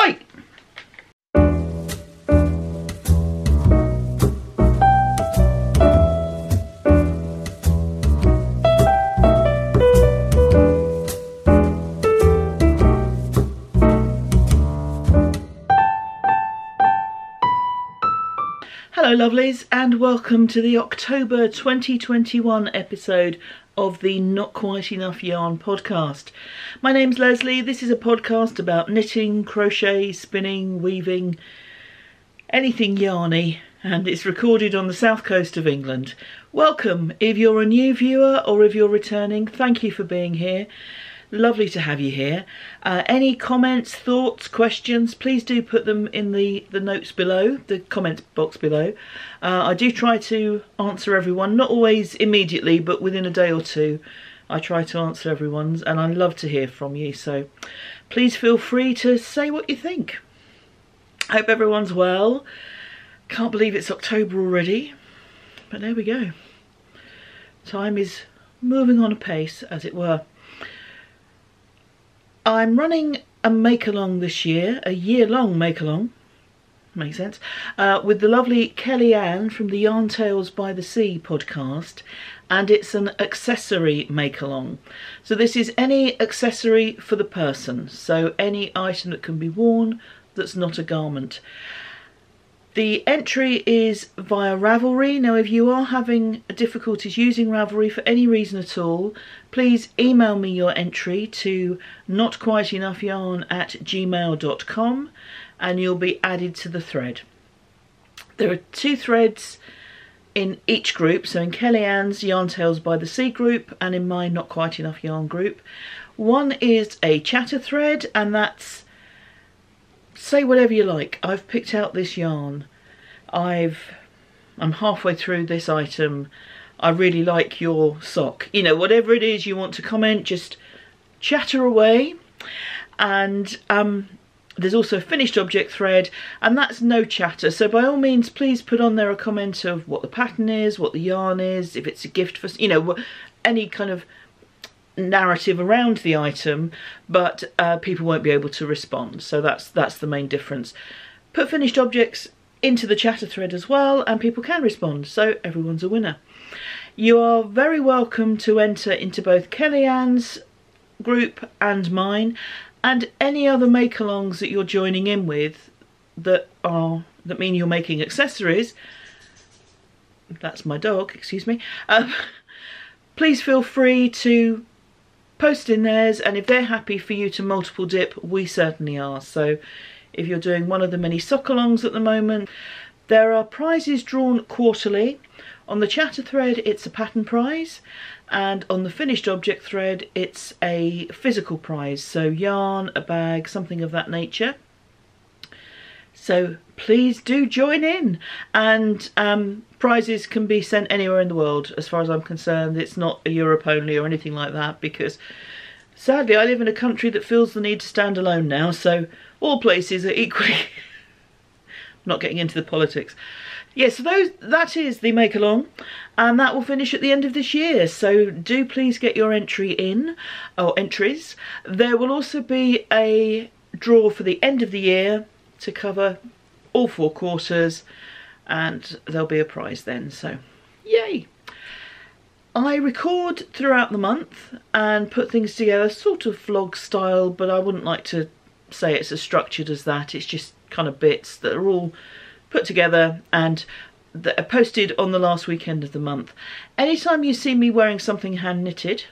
Oi! Hello, lovelies, and welcome to the October 2021 episode of the Not Quite Enough Yarn podcast. My name's Leslie. This is a podcast about knitting, crochet, spinning, weaving, anything yarny, and it's recorded on the south coast of England. Welcome. If you're a new viewer or if you're returning, thank you for being here. Lovely to have you here. Uh, any comments, thoughts, questions, please do put them in the, the notes below, the comments box below. Uh, I do try to answer everyone, not always immediately, but within a day or two. I try to answer everyone's and I love to hear from you. So please feel free to say what you think. Hope everyone's well. Can't believe it's October already, but there we go. Time is moving on apace, as it were. I'm running a make along this year, a year long make along, makes sense, uh, with the lovely Kellyanne from the Yarn Tales by the Sea podcast, and it's an accessory make along. So, this is any accessory for the person, so any item that can be worn that's not a garment. The entry is via Ravelry. Now, if you are having difficulties using Ravelry for any reason at all, please email me your entry to notquiteenoughyarn at gmail.com and you'll be added to the thread. There are two threads in each group, so in Kellyanne's Yarn Tales by the Sea group and in my Not Quite Enough Yarn group. One is a chatter thread and that's say whatever you like. I've picked out this yarn. I've I'm halfway through this item. I really like your sock. You know, whatever it is you want to comment, just chatter away. And um, there's also a finished object thread, and that's no chatter. So by all means, please put on there a comment of what the pattern is, what the yarn is, if it's a gift for, you know, any kind of narrative around the item, but uh, people won't be able to respond. So that's that's the main difference. Put finished objects into the chatter thread as well, and people can respond. So everyone's a winner. You are very welcome to enter into both Kellyanne's group and mine, and any other make-alongs that you're joining in with that are that mean you're making accessories. That's my dog, excuse me. Um, please feel free to post in theirs and if they're happy for you to multiple dip we certainly are. So if you're doing one of the many sock-alongs at the moment there are prizes drawn quarterly. On the chatter thread it's a pattern prize and on the finished object thread it's a physical prize. So yarn a bag something of that nature so please do join in and um, prizes can be sent anywhere in the world as far as I'm concerned. It's not a Europe only or anything like that because sadly I live in a country that feels the need to stand alone now so all places are equally not getting into the politics. Yes, yeah, so those that is the make along and that will finish at the end of this year. So do please get your entry in or entries. There will also be a draw for the end of the year to cover all four quarters and there'll be a prize then so. Yay. I record throughout the month and put things together sort of vlog style but I wouldn't like to say it's as structured as that. It's just kind of bits that are all put together and that are posted on the last weekend of the month. Anytime you see me wearing something hand knitted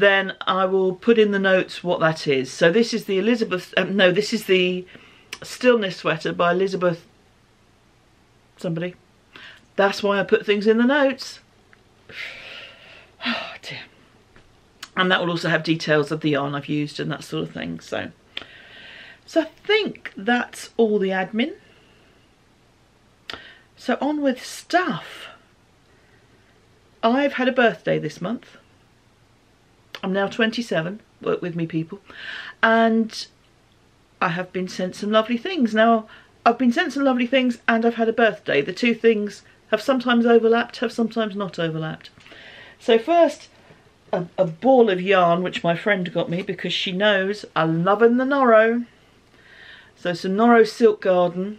then I will put in the notes what that is. So this is the Elizabeth, um, no, this is the Stillness Sweater by Elizabeth somebody. That's why I put things in the notes. Oh dear. And that will also have details of the yarn I've used and that sort of thing. So, so I think that's all the admin. So on with stuff. I've had a birthday this month. I'm now 27, work with me people, and I have been sent some lovely things. Now, I've been sent some lovely things and I've had a birthday. The two things have sometimes overlapped, have sometimes not overlapped. So first, a, a ball of yarn which my friend got me because she knows I love in the Noro. So some Noro Silk Garden.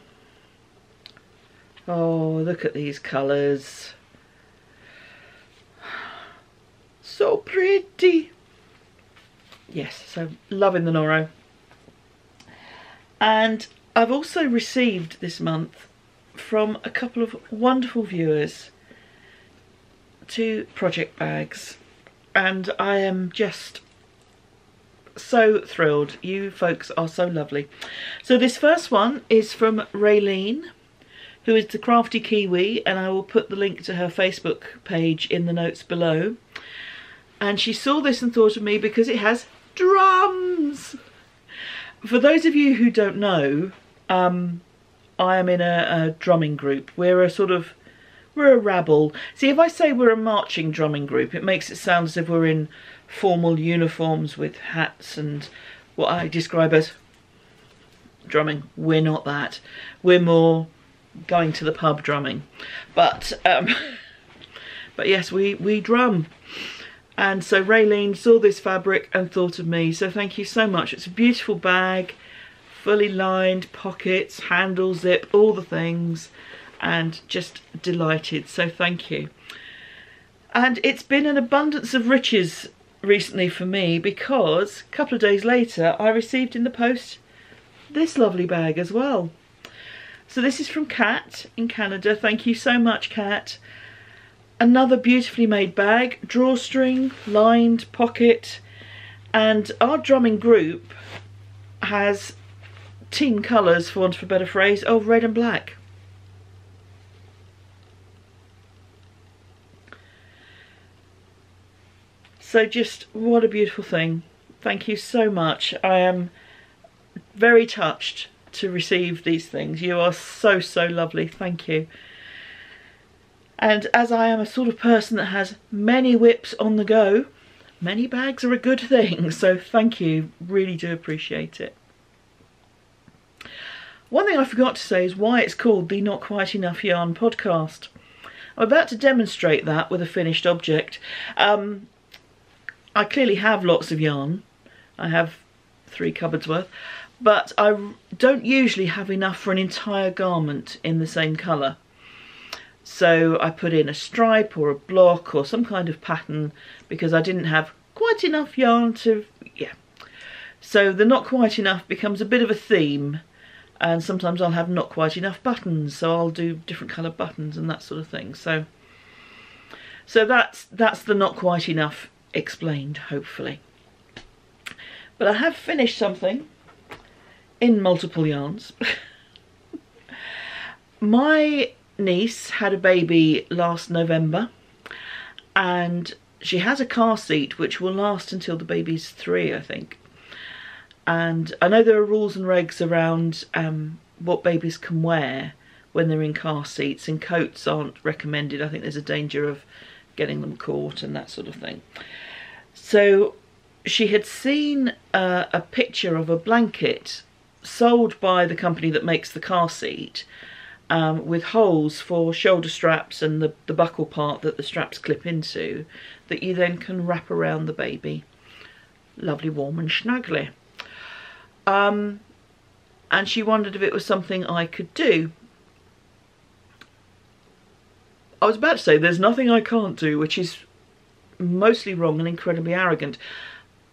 Oh, look at these colours. So pretty. Yes, so loving the Noro. And I've also received this month from a couple of wonderful viewers two project bags and I am just so thrilled. You folks are so lovely. So this first one is from Raylene, who is the Crafty Kiwi, and I will put the link to her Facebook page in the notes below. And she saw this and thought of me because it has drums. For those of you who don't know, um, I am in a, a drumming group. We're a sort of we're a rabble. See, if I say we're a marching drumming group, it makes it sound as if we're in formal uniforms with hats and what I describe as drumming. We're not that. We're more going to the pub drumming. But um, but yes, we, we drum. And so Raylene saw this fabric and thought of me. So thank you so much. It's a beautiful bag, fully lined, pockets, handle, zip, all the things and just delighted. So thank you. And it's been an abundance of riches recently for me because a couple of days later I received in the post this lovely bag as well. So this is from Kat in Canada. Thank you so much, Kat. Another beautifully made bag, drawstring, lined pocket, and our drumming group has team colours, for want of a better phrase, of red and black. So just what a beautiful thing. Thank you so much. I am very touched to receive these things. You are so, so lovely. Thank you. And as I am a sort of person that has many WIPs on the go, many bags are a good thing. So thank you. Really do appreciate it. One thing I forgot to say is why it's called the Not Quite Enough Yarn podcast. I'm about to demonstrate that with a finished object. Um, I clearly have lots of yarn. I have three cupboards worth, but I don't usually have enough for an entire garment in the same colour. So I put in a stripe or a block or some kind of pattern because I didn't have quite enough yarn to, yeah. So the not quite enough becomes a bit of a theme and sometimes I'll have not quite enough buttons so I'll do different colour buttons and that sort of thing. So so that's that's the not quite enough explained, hopefully. But I have finished something in multiple yarns. My niece had a baby last November and she has a car seat which will last until the baby's three, I think. And I know there are rules and regs around um, what babies can wear when they're in car seats and coats aren't recommended. I think there's a danger of getting them caught and that sort of thing. So she had seen uh, a picture of a blanket sold by the company that makes the car seat um, with holes for shoulder straps and the, the buckle part that the straps clip into that you then can wrap around the baby. Lovely, warm and snuggly. Um, and she wondered if it was something I could do. I was about to say there's nothing I can't do, which is mostly wrong and incredibly arrogant.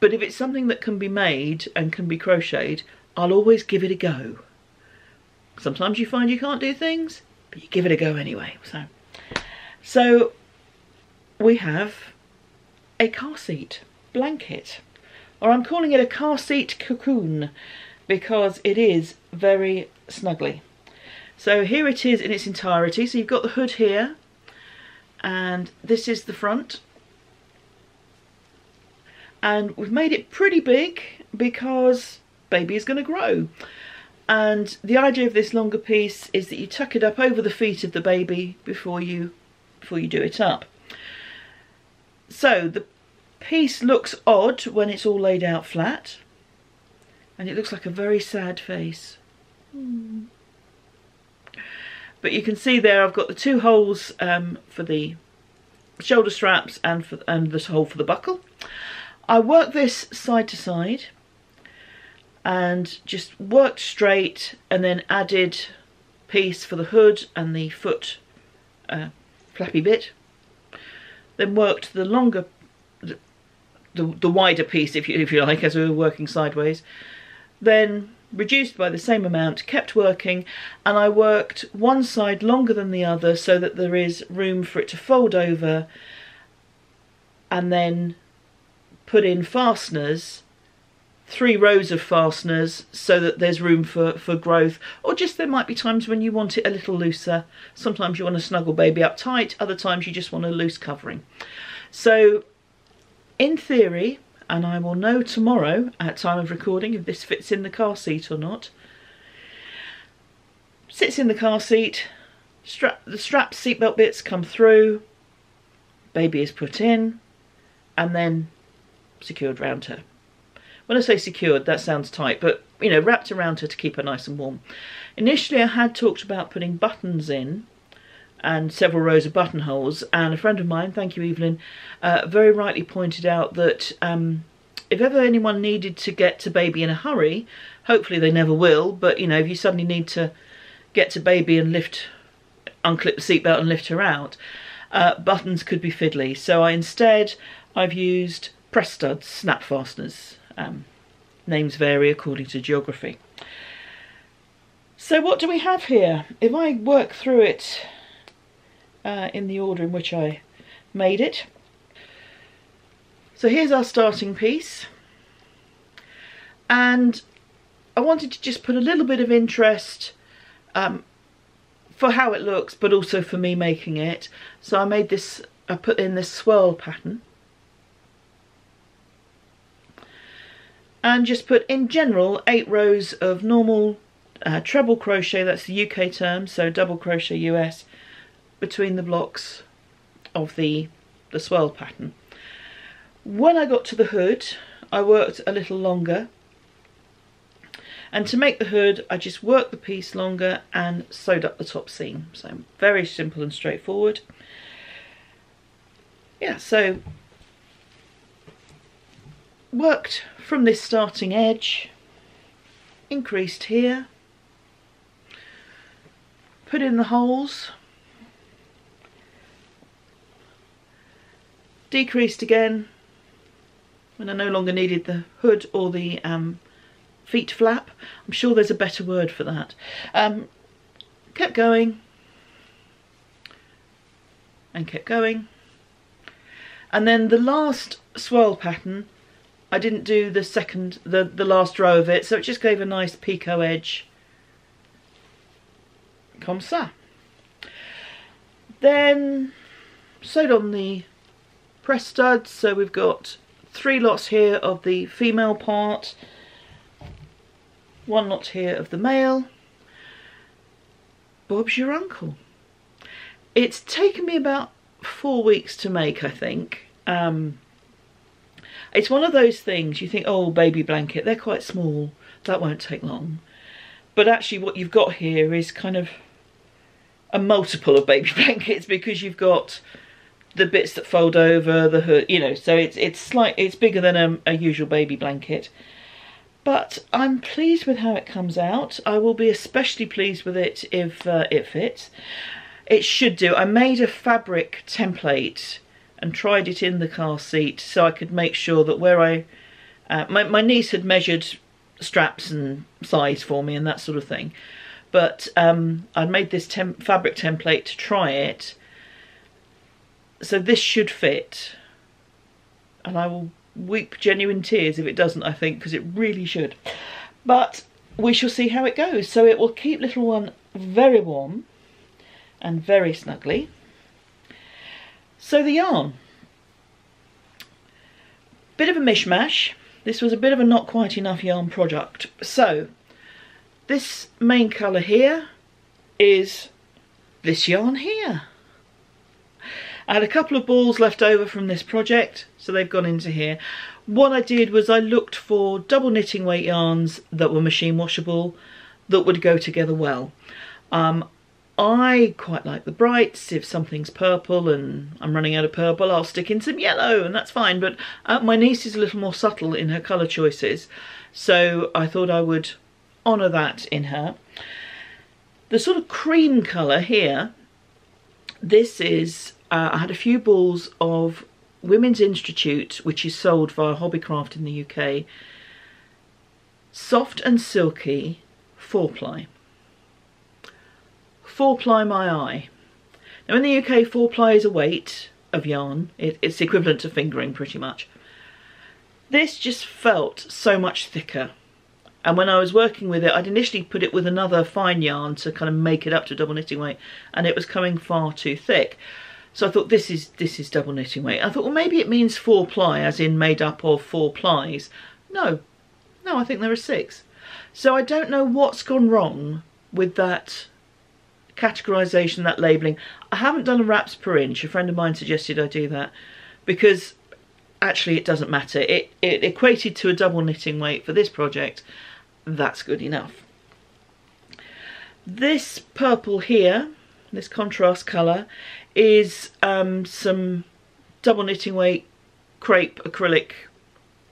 But if it's something that can be made and can be crocheted, I'll always give it a go. Sometimes you find you can't do things, but you give it a go anyway. So, so we have a car seat blanket, or I'm calling it a car seat cocoon because it is very snuggly. So here it is in its entirety. So you've got the hood here, and this is the front and we've made it pretty big because baby is going to grow and the idea of this longer piece is that you tuck it up over the feet of the baby before you before you do it up. So the piece looks odd when it's all laid out flat and it looks like a very sad face. But you can see there I've got the two holes um, for the shoulder straps and, for, and the hole for the buckle. I work this side to side and just worked straight and then added piece for the hood and the foot uh, flappy bit. Then worked the longer, the, the, wider piece if you, if you like as we were working sideways. Then reduced by the same amount, kept working, and I worked one side longer than the other so that there is room for it to fold over and then put in fasteners, three rows of fasteners so that there's room for, for growth, or just there might be times when you want it a little looser. Sometimes you want to snuggle baby up tight, other times you just want a loose covering. So in theory, and I will know tomorrow at time of recording if this fits in the car seat or not. Sits in the car seat, strap, the strap seatbelt bits come through, baby is put in, and then secured round her. When I say secured, that sounds tight, but you know, wrapped around her to keep her nice and warm. Initially, I had talked about putting buttons in and several rows of buttonholes. And a friend of mine, thank you Evelyn, uh, very rightly pointed out that um, if ever anyone needed to get to baby in a hurry, hopefully they never will, but you know, if you suddenly need to get to baby and lift, unclip the seatbelt and lift her out, uh, buttons could be fiddly. So I instead, I've used press studs, snap fasteners. Um, names vary according to geography. So what do we have here? If I work through it uh, in the order in which I made it. So here's our starting piece. And I wanted to just put a little bit of interest um, for how it looks, but also for me making it. So I made this, I put in this swirl pattern. And just put in general eight rows of normal uh, treble crochet, that's the UK term, so double crochet US, between the blocks of the, the swirl pattern. When I got to the hood, I worked a little longer. And to make the hood, I just worked the piece longer and sewed up the top seam. So very simple and straightforward. Yeah, so worked from this starting edge, increased here, put in the holes, decreased again when I no longer needed the hood or the um, feet flap. I'm sure there's a better word for that. Um, kept going and kept going. And then the last swirl pattern, I didn't do the second, the, the last row of it, so it just gave a nice picot edge. Comme ça. Then sewed on the press studs. So we've got three lots here of the female part, one lot here of the male. Bob's your uncle. It's taken me about four weeks to make, I think. Um, it's one of those things you think, oh, baby blanket, they're quite small, that won't take long. But actually what you've got here is kind of a multiple of baby blankets because you've got the bits that fold over the hood, you know, so it's it's slight, it's bigger than a, a usual baby blanket. But I'm pleased with how it comes out. I will be especially pleased with it if uh, it fits. It should do. I made a fabric template and tried it in the car seat so I could make sure that where I... Uh, my, my niece had measured straps and size for me and that sort of thing. But um, I'd made this fabric template to try it so this should fit. And I will weep genuine tears if it doesn't, I think, because it really should. But we shall see how it goes. So it will keep little one very warm and very snugly. So the yarn. Bit of a mishmash. This was a bit of a not quite enough yarn product. So this main colour here is this yarn here. I had a couple of balls left over from this project, so they've gone into here. What I did was I looked for double knitting weight yarns that were machine washable, that would go together well. Um, I quite like the brights. If something's purple and I'm running out of purple, I'll stick in some yellow and that's fine. But uh, my niece is a little more subtle in her colour choices. So I thought I would honour that in her. The sort of cream colour here, this is, uh, I had a few balls of Women's Institute, which is sold via Hobbycraft in the UK. Soft and silky, four ply. Four ply my eye. Now in the UK, four ply is a weight of yarn. It, it's equivalent to fingering pretty much. This just felt so much thicker and when I was working with it, I'd initially put it with another fine yarn to kind of make it up to double knitting weight, and it was coming far too thick. So I thought this is this is double knitting weight. I thought, well, maybe it means four ply, as in made up of four plies. No, no, I think there are six. So I don't know what's gone wrong with that categorisation, that labelling. I haven't done a wraps per inch. A friend of mine suggested I do that because actually it doesn't matter. It, it equated to a double knitting weight for this project that's good enough. This purple here, this contrast colour, is um, some double knitting weight crepe acrylic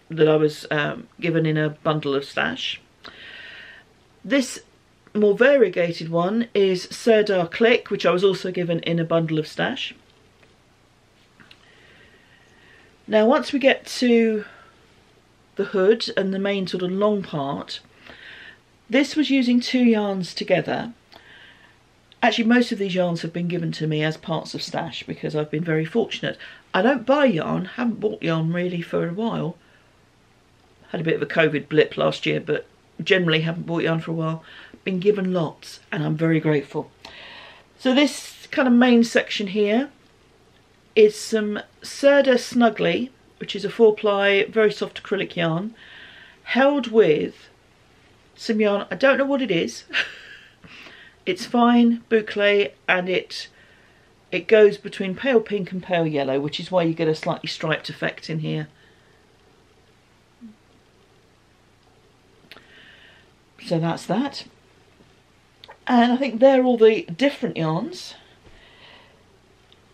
that I was um, given in a bundle of stash. This more variegated one is Sirdar Click, which I was also given in a bundle of stash. Now once we get to the hood and the main sort of long part, this was using two yarns together. Actually, most of these yarns have been given to me as parts of stash because I've been very fortunate. I don't buy yarn, haven't bought yarn really for a while. Had a bit of a COVID blip last year, but generally haven't bought yarn for a while. Been given lots and I'm very grateful. So this kind of main section here is some Sirdar Snuggly, which is a four ply, very soft acrylic yarn, held with some yarn. I don't know what it is. it's fine boucle and it it goes between pale pink and pale yellow, which is why you get a slightly striped effect in here. So that's that. And I think they're all the different yarns.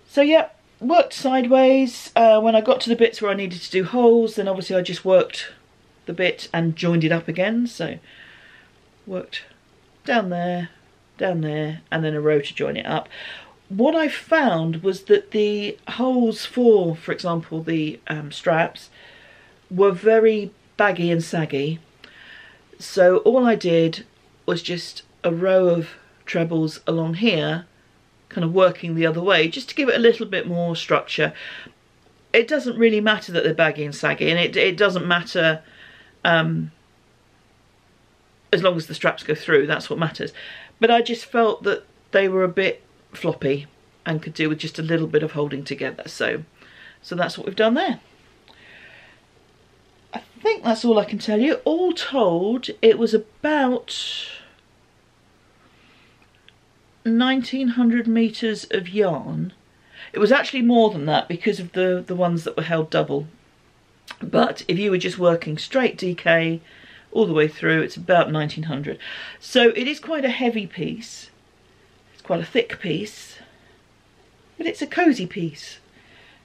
So yeah, worked sideways. Uh, when I got to the bits where I needed to do holes, then obviously I just worked the bit and joined it up again. So worked down there, down there, and then a row to join it up. What I found was that the holes for, for example, the um, straps were very baggy and saggy. So all I did was just a row of trebles along here, kind of working the other way, just to give it a little bit more structure. It doesn't really matter that they're baggy and saggy, and it, it doesn't matter um, as long as the straps go through, that's what matters. But I just felt that they were a bit floppy and could do with just a little bit of holding together. So, so that's what we've done there. I think that's all I can tell you. All told, it was about 1900 metres of yarn. It was actually more than that because of the, the ones that were held double. But if you were just working straight DK, all the way through. It's about 1900. So it is quite a heavy piece. It's quite a thick piece, but it's a cosy piece.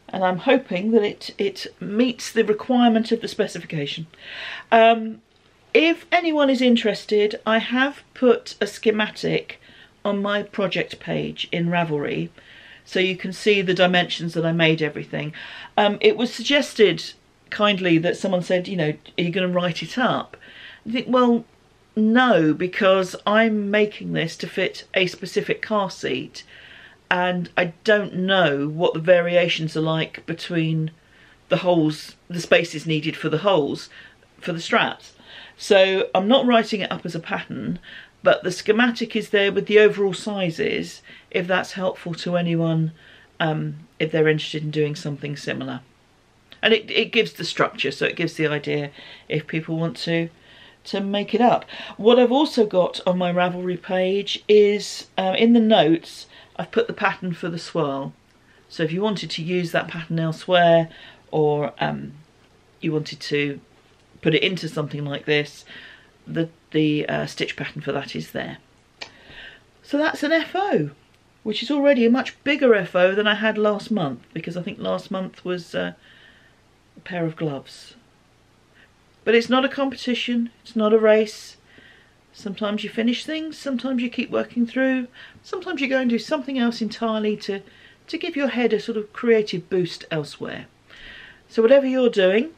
And I'm hoping that it, it meets the requirement of the specification. Um, if anyone is interested, I have put a schematic on my project page in Ravelry so you can see the dimensions that I made everything. Um, it was suggested kindly that someone said, you know, are you going to write it up? I think, well, no, because I'm making this to fit a specific car seat and I don't know what the variations are like between the holes, the spaces needed for the holes for the straps. So I'm not writing it up as a pattern, but the schematic is there with the overall sizes if that's helpful to anyone um, if they're interested in doing something similar. And it, it gives the structure, so it gives the idea if people want to to make it up. What I've also got on my Ravelry page is um, in the notes I've put the pattern for the swirl. So if you wanted to use that pattern elsewhere or um, you wanted to put it into something like this, the, the uh, stitch pattern for that is there. So that's an FO, which is already a much bigger FO than I had last month because I think last month was uh, a pair of gloves. But it's not a competition, it's not a race. Sometimes you finish things, sometimes you keep working through, sometimes you go and do something else entirely to, to give your head a sort of creative boost elsewhere. So whatever you're doing,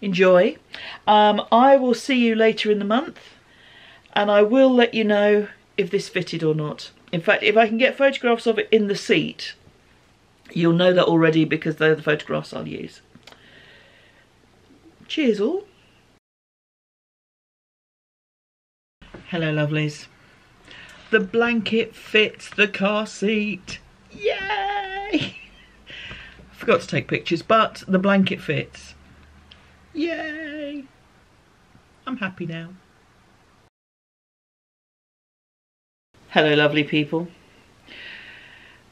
enjoy. Um, I will see you later in the month and I will let you know if this fitted or not. In fact, if I can get photographs of it in the seat, you'll know that already because they're the photographs I'll use. Cheers all. Hello lovelies. The blanket fits the car seat. Yay! I forgot to take pictures, but the blanket fits. Yay! I'm happy now. Hello, lovely people.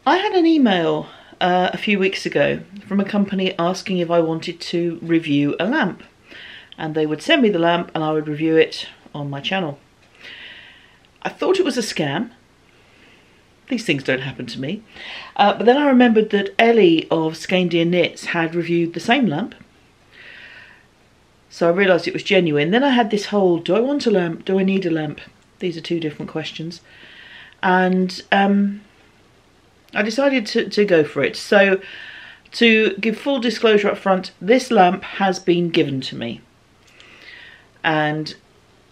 I had an email uh, a few weeks ago from a company asking if I wanted to review a lamp. And they would send me the lamp and I would review it on my channel. I thought it was a scam. These things don't happen to me. Uh, but then I remembered that Ellie of Skandia Knits had reviewed the same lamp. So I realised it was genuine. Then I had this whole, do I want a lamp? Do I need a lamp? These are two different questions and um, I decided to, to go for it. So to give full disclosure up front, this lamp has been given to me. And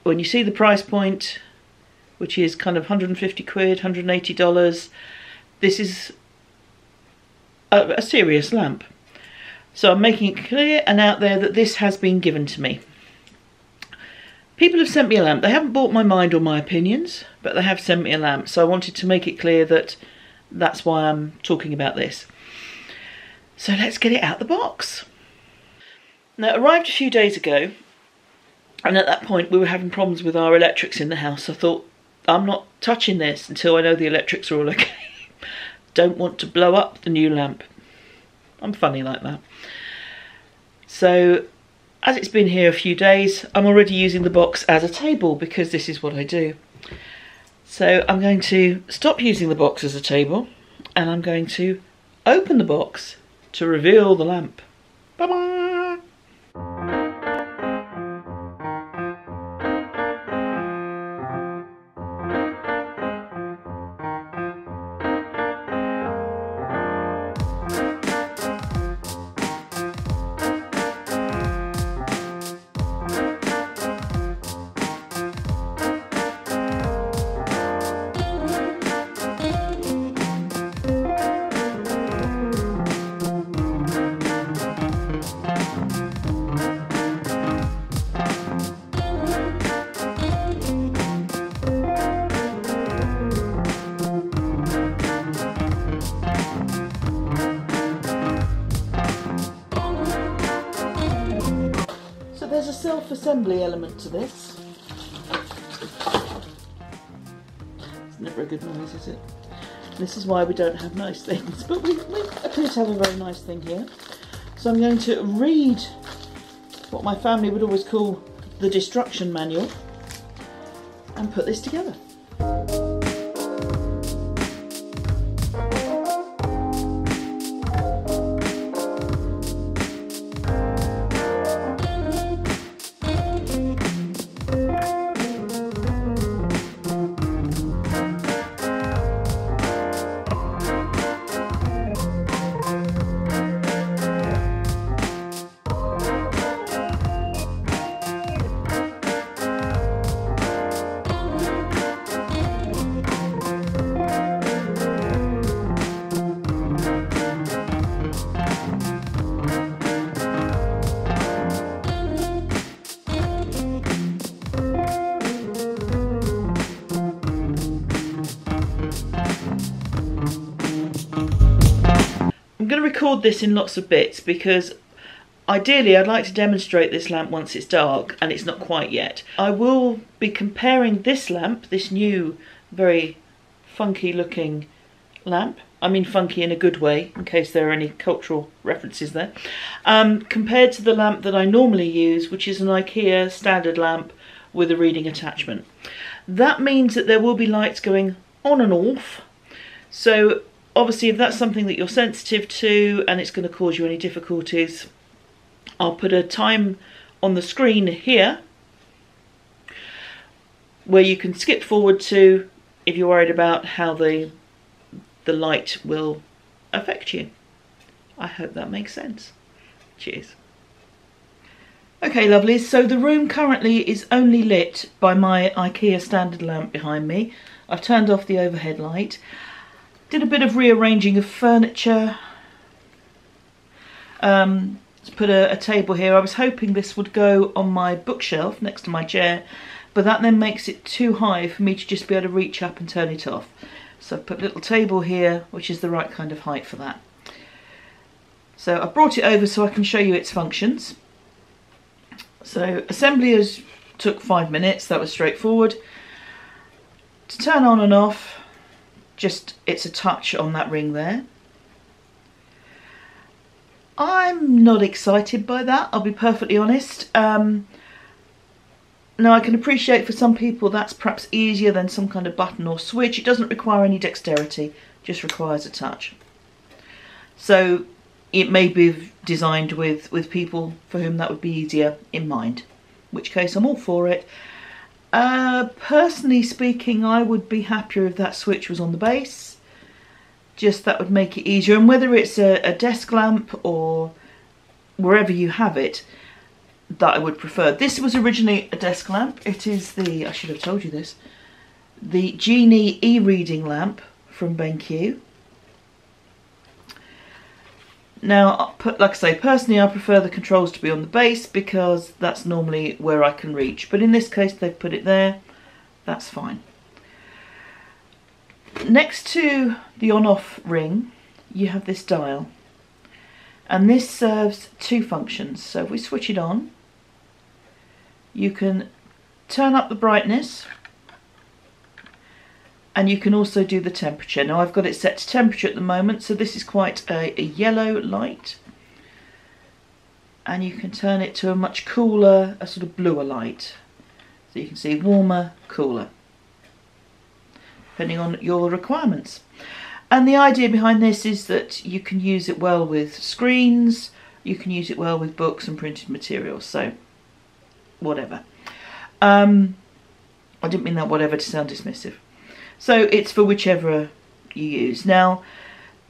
when you see the price point, which is kind of 150 quid, 180 dollars, this is a, a serious lamp. So I'm making it clear and out there that this has been given to me. People have sent me a lamp. They haven't bought my mind or my opinions, but they have sent me a lamp. So I wanted to make it clear that that's why I'm talking about this. So let's get it out the box. Now, it arrived a few days ago, and at that point we were having problems with our electrics in the house. I thought, I'm not touching this until I know the electrics are all okay. Don't want to blow up the new lamp. I'm funny like that. So as it's been here a few days, I'm already using the box as a table because this is what I do. So I'm going to stop using the box as a table and I'm going to open the box to reveal the lamp. Bye-bye! Element to this. It's never a good noise, is it? This is why we don't have nice things, but we, we appear to have a very nice thing here. So I'm going to read what my family would always call the destruction manual and put this together. This in lots of bits because ideally I'd like to demonstrate this lamp once it's dark and it's not quite yet. I will be comparing this lamp, this new very funky looking lamp, I mean funky in a good way in case there are any cultural references there, um, compared to the lamp that I normally use which is an IKEA standard lamp with a reading attachment. That means that there will be lights going on and off. So obviously if that's something that you're sensitive to and it's going to cause you any difficulties, I'll put a time on the screen here where you can skip forward to if you're worried about how the the light will affect you. I hope that makes sense. Cheers. Okay, lovelies, So the room currently is only lit by my IKEA standard lamp behind me. I've turned off the overhead light. Did a bit of rearranging of furniture. Um, put a, a table here. I was hoping this would go on my bookshelf next to my chair, but that then makes it too high for me to just be able to reach up and turn it off. So I've put a little table here, which is the right kind of height for that. So I brought it over so I can show you its functions. So assembly has took five minutes, that was straightforward. To turn on and off, just it's a touch on that ring there. I'm not excited by that, I'll be perfectly honest. Um, now I can appreciate for some people that's perhaps easier than some kind of button or switch. It doesn't require any dexterity, just requires a touch. So it may be designed with, with people for whom that would be easier in mind, in which case I'm all for it. Uh, personally speaking, I would be happier if that switch was on the base. Just that would make it easier. And whether it's a, a desk lamp or wherever you have it, that I would prefer. This was originally a desk lamp. It is the, I should have told you this, the Genie e-reading lamp from BenQ. Now, like I say, personally I prefer the controls to be on the base because that's normally where I can reach. But in this case they've put it there, that's fine. Next to the on-off ring, you have this dial. And this serves two functions. So if we switch it on, you can turn up the brightness and you can also do the temperature. Now I've got it set to temperature at the moment, so this is quite a, a yellow light. And you can turn it to a much cooler, a sort of bluer light. So you can see warmer, cooler, depending on your requirements. And the idea behind this is that you can use it well with screens, you can use it well with books and printed materials, so whatever. Um, I didn't mean that whatever to sound dismissive. So it's for whichever you use. Now,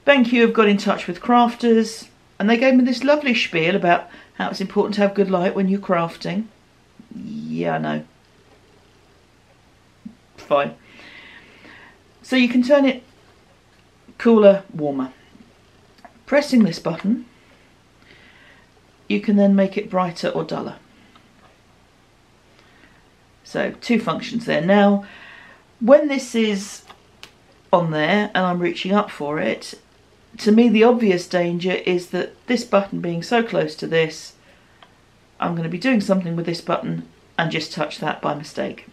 BenQ have got in touch with crafters and they gave me this lovely spiel about how it's important to have good light when you're crafting. Yeah, I know. Fine. So you can turn it cooler, warmer. Pressing this button, you can then make it brighter or duller. So two functions there. Now, when this is on there and I'm reaching up for it, to me the obvious danger is that this button being so close to this, I'm going to be doing something with this button and just touch that by mistake.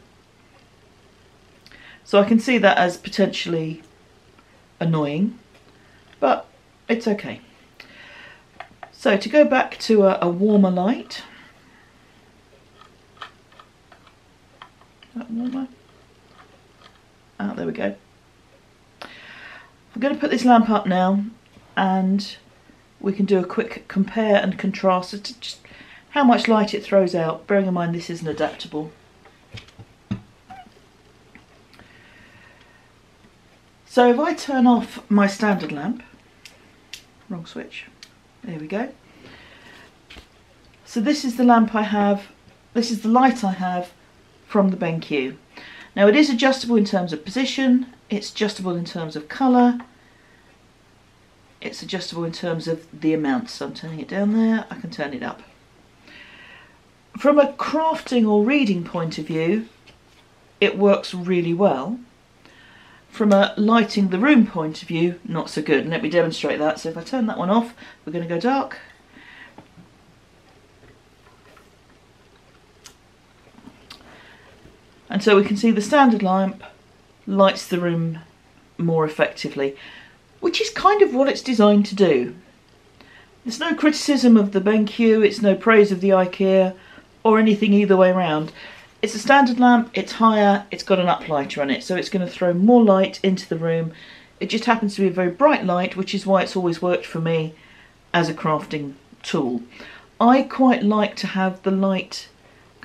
So I can see that as potentially annoying, but it's okay. So to go back to a, a warmer light, that warmer? Ah, there we go. I'm going to put this lamp up now and we can do a quick compare and contrast to just how much light it throws out, bearing in mind this isn't adaptable. So if I turn off my standard lamp, wrong switch, there we go. So this is the lamp I have, this is the light I have from the BenQ. Now it is adjustable in terms of position, it's adjustable in terms of colour, it's adjustable in terms of the amount. So I'm turning it down there, I can turn it up. From a crafting or reading point of view, it works really well. From a lighting the room point of view, not so good. And let me demonstrate that. So if I turn that one off, we're going to go dark. And so we can see the standard lamp lights the room more effectively, which is kind of what it's designed to do. There's no criticism of the BenQ, it's no praise of the IKEA or anything either way around. It's a standard lamp, it's higher, it's got an uplighter on it, so it's going to throw more light into the room. It just happens to be a very bright light, which is why it's always worked for me as a crafting tool. I quite like to have the light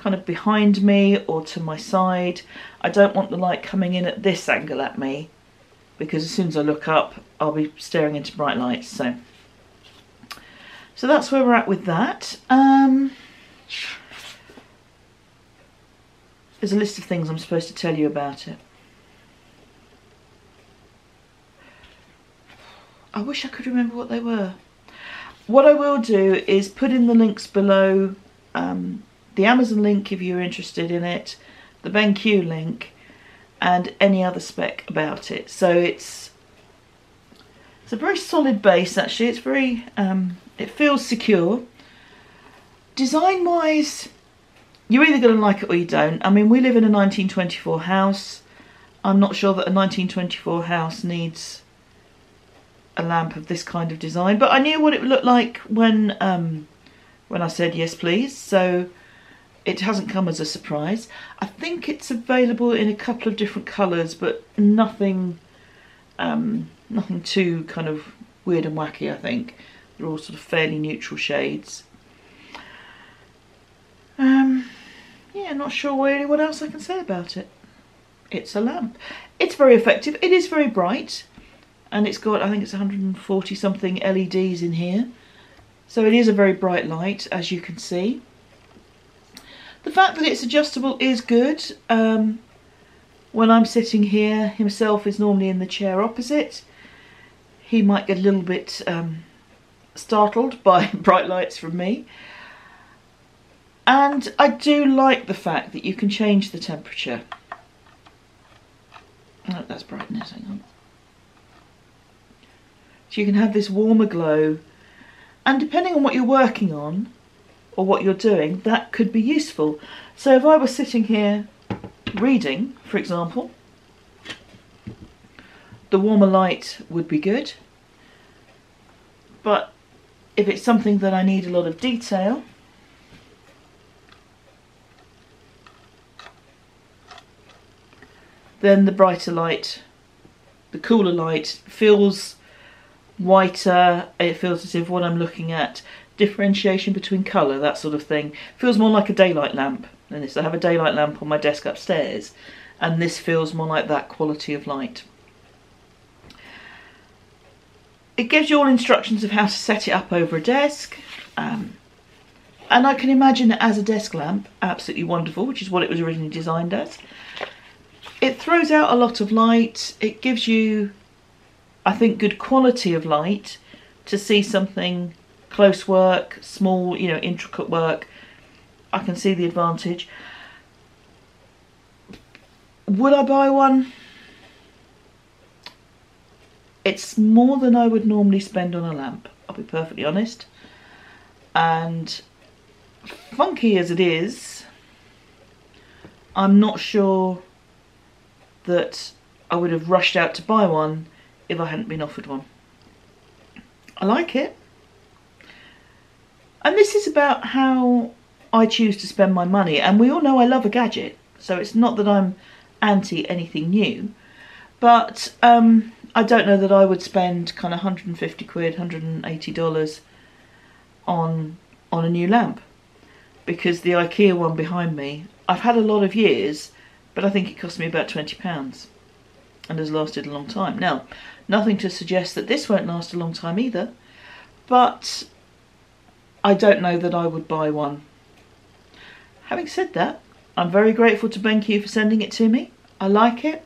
kind of behind me or to my side. I don't want the light coming in at this angle at me because as soon as I look up I'll be staring into bright lights so. So that's where we're at with that. Um, there's a list of things I'm supposed to tell you about it. I wish I could remember what they were. What I will do is put in the links below um, the Amazon link if you're interested in it, the BenQ link, and any other spec about it. So it's it's a very solid base actually. It's very um, it feels secure. Design wise, you're either going to like it or you don't. I mean, we live in a 1924 house. I'm not sure that a 1924 house needs a lamp of this kind of design, but I knew what it would look like when um, when I said yes please, so it hasn't come as a surprise. I think it's available in a couple of different colours, but nothing um, nothing too kind of weird and wacky, I think. They're all sort of fairly neutral shades. Um, yeah, not sure really what else I can say about it. It's a lamp. It's very effective. It is very bright and it's got I think it's 140 something LEDs in here so it is a very bright light as you can see the fact that it's adjustable is good. Um, when I'm sitting here himself is normally in the chair opposite. He might get a little bit um, startled by bright lights from me. And I do like the fact that you can change the temperature. Oh, that's brightness hang on. So you can have this warmer glow. And depending on what you're working on or what you're doing, that could be useful. So if I was sitting here reading, for example, the warmer light would be good. But if it's something that I need a lot of detail, then the brighter light, the cooler light feels whiter, it feels as if what I'm looking at, differentiation between colour, that sort of thing, feels more like a daylight lamp than this. I have a daylight lamp on my desk upstairs and this feels more like that quality of light. It gives you all instructions of how to set it up over a desk. Um, and I can imagine it as a desk lamp, absolutely wonderful, which is what it was originally designed as. It throws out a lot of light, it gives you I think, good quality of light to see something close work, small, you know, intricate work. I can see the advantage. Would I buy one? It's more than I would normally spend on a lamp, I'll be perfectly honest. And funky as it is, I'm not sure that I would have rushed out to buy one if I hadn't been offered one. I like it. And this is about how I choose to spend my money. And we all know I love a gadget. So it's not that I'm anti anything new. But um, I don't know that I would spend kind of 150 quid, $180 on, on a new lamp. Because the IKEA one behind me, I've had a lot of years, but I think it cost me about £20 and has lasted a long time. Now, Nothing to suggest that this won't last a long time either, but I don't know that I would buy one. Having said that, I'm very grateful to BenQ for sending it to me. I like it.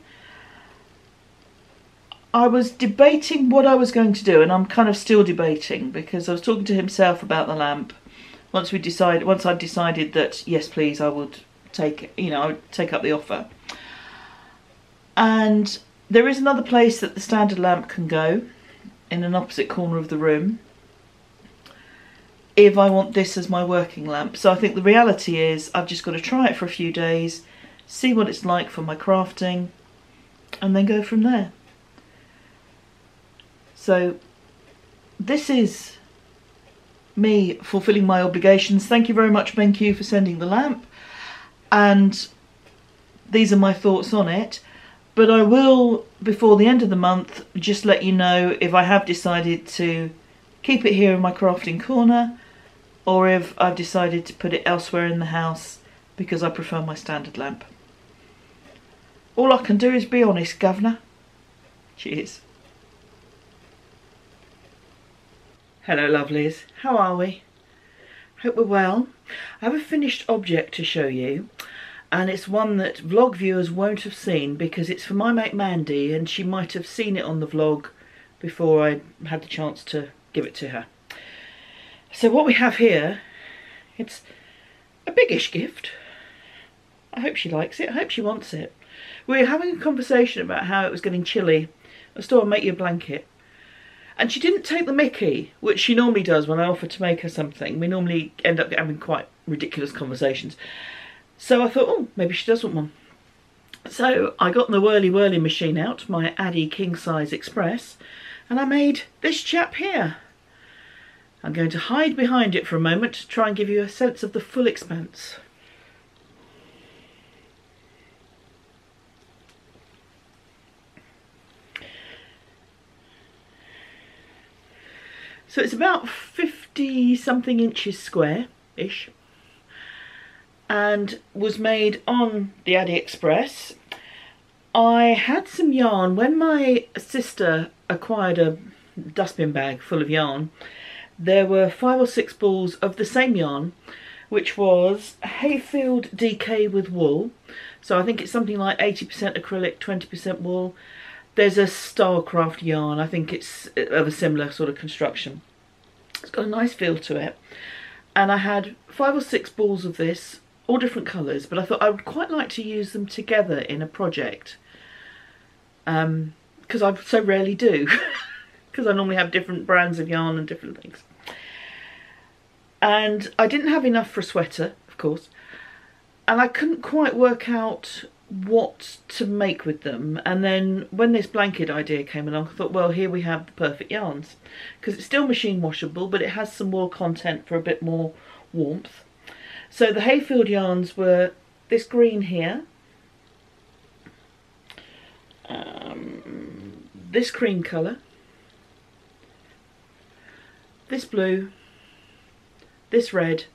I was debating what I was going to do, and I'm kind of still debating because I was talking to himself about the lamp. Once we decided, once I've decided that yes, please, I would take, you know, I would take up the offer. And there is another place that the standard lamp can go in an opposite corner of the room if I want this as my working lamp. So I think the reality is I've just got to try it for a few days, see what it's like for my crafting, and then go from there. So this is me fulfilling my obligations. Thank you very much, BenQ, for sending the lamp. And these are my thoughts on it. But I will, before the end of the month, just let you know if I have decided to keep it here in my crafting corner or if I've decided to put it elsewhere in the house because I prefer my standard lamp. All I can do is be honest, governor. Cheers. Hello lovelies, how are we? Hope we're well. I have a finished object to show you and it's one that vlog viewers won't have seen because it's for my mate Mandy and she might have seen it on the vlog before I had the chance to give it to her. So what we have here, it's a biggish gift. I hope she likes it, I hope she wants it. We were having a conversation about how it was getting chilly. I I'd make you a blanket. And she didn't take the mickey, which she normally does when I offer to make her something. We normally end up having quite ridiculous conversations. So I thought, oh, maybe she does want one. So I got the Whirly Whirly machine out, my Addi King Size Express, and I made this chap here. I'm going to hide behind it for a moment to try and give you a sense of the full expanse. So it's about 50 something inches square-ish and was made on the Addi Express. I had some yarn. When my sister acquired a dustbin bag full of yarn, there were five or six balls of the same yarn, which was Hayfield DK with wool. So I think it's something like 80% acrylic, 20% wool. There's a Starcraft yarn. I think it's of a similar sort of construction. It's got a nice feel to it. And I had five or six balls of this all different colours, but I thought I would quite like to use them together in a project. Um, because I so rarely do. Because I normally have different brands of yarn and different things. And I didn't have enough for a sweater, of course. And I couldn't quite work out what to make with them. And then when this blanket idea came along I thought well here we have the perfect yarns. Because it's still machine washable but it has some wool content for a bit more warmth. So the Hayfield yarns were this green here, um, this cream colour, this blue, this red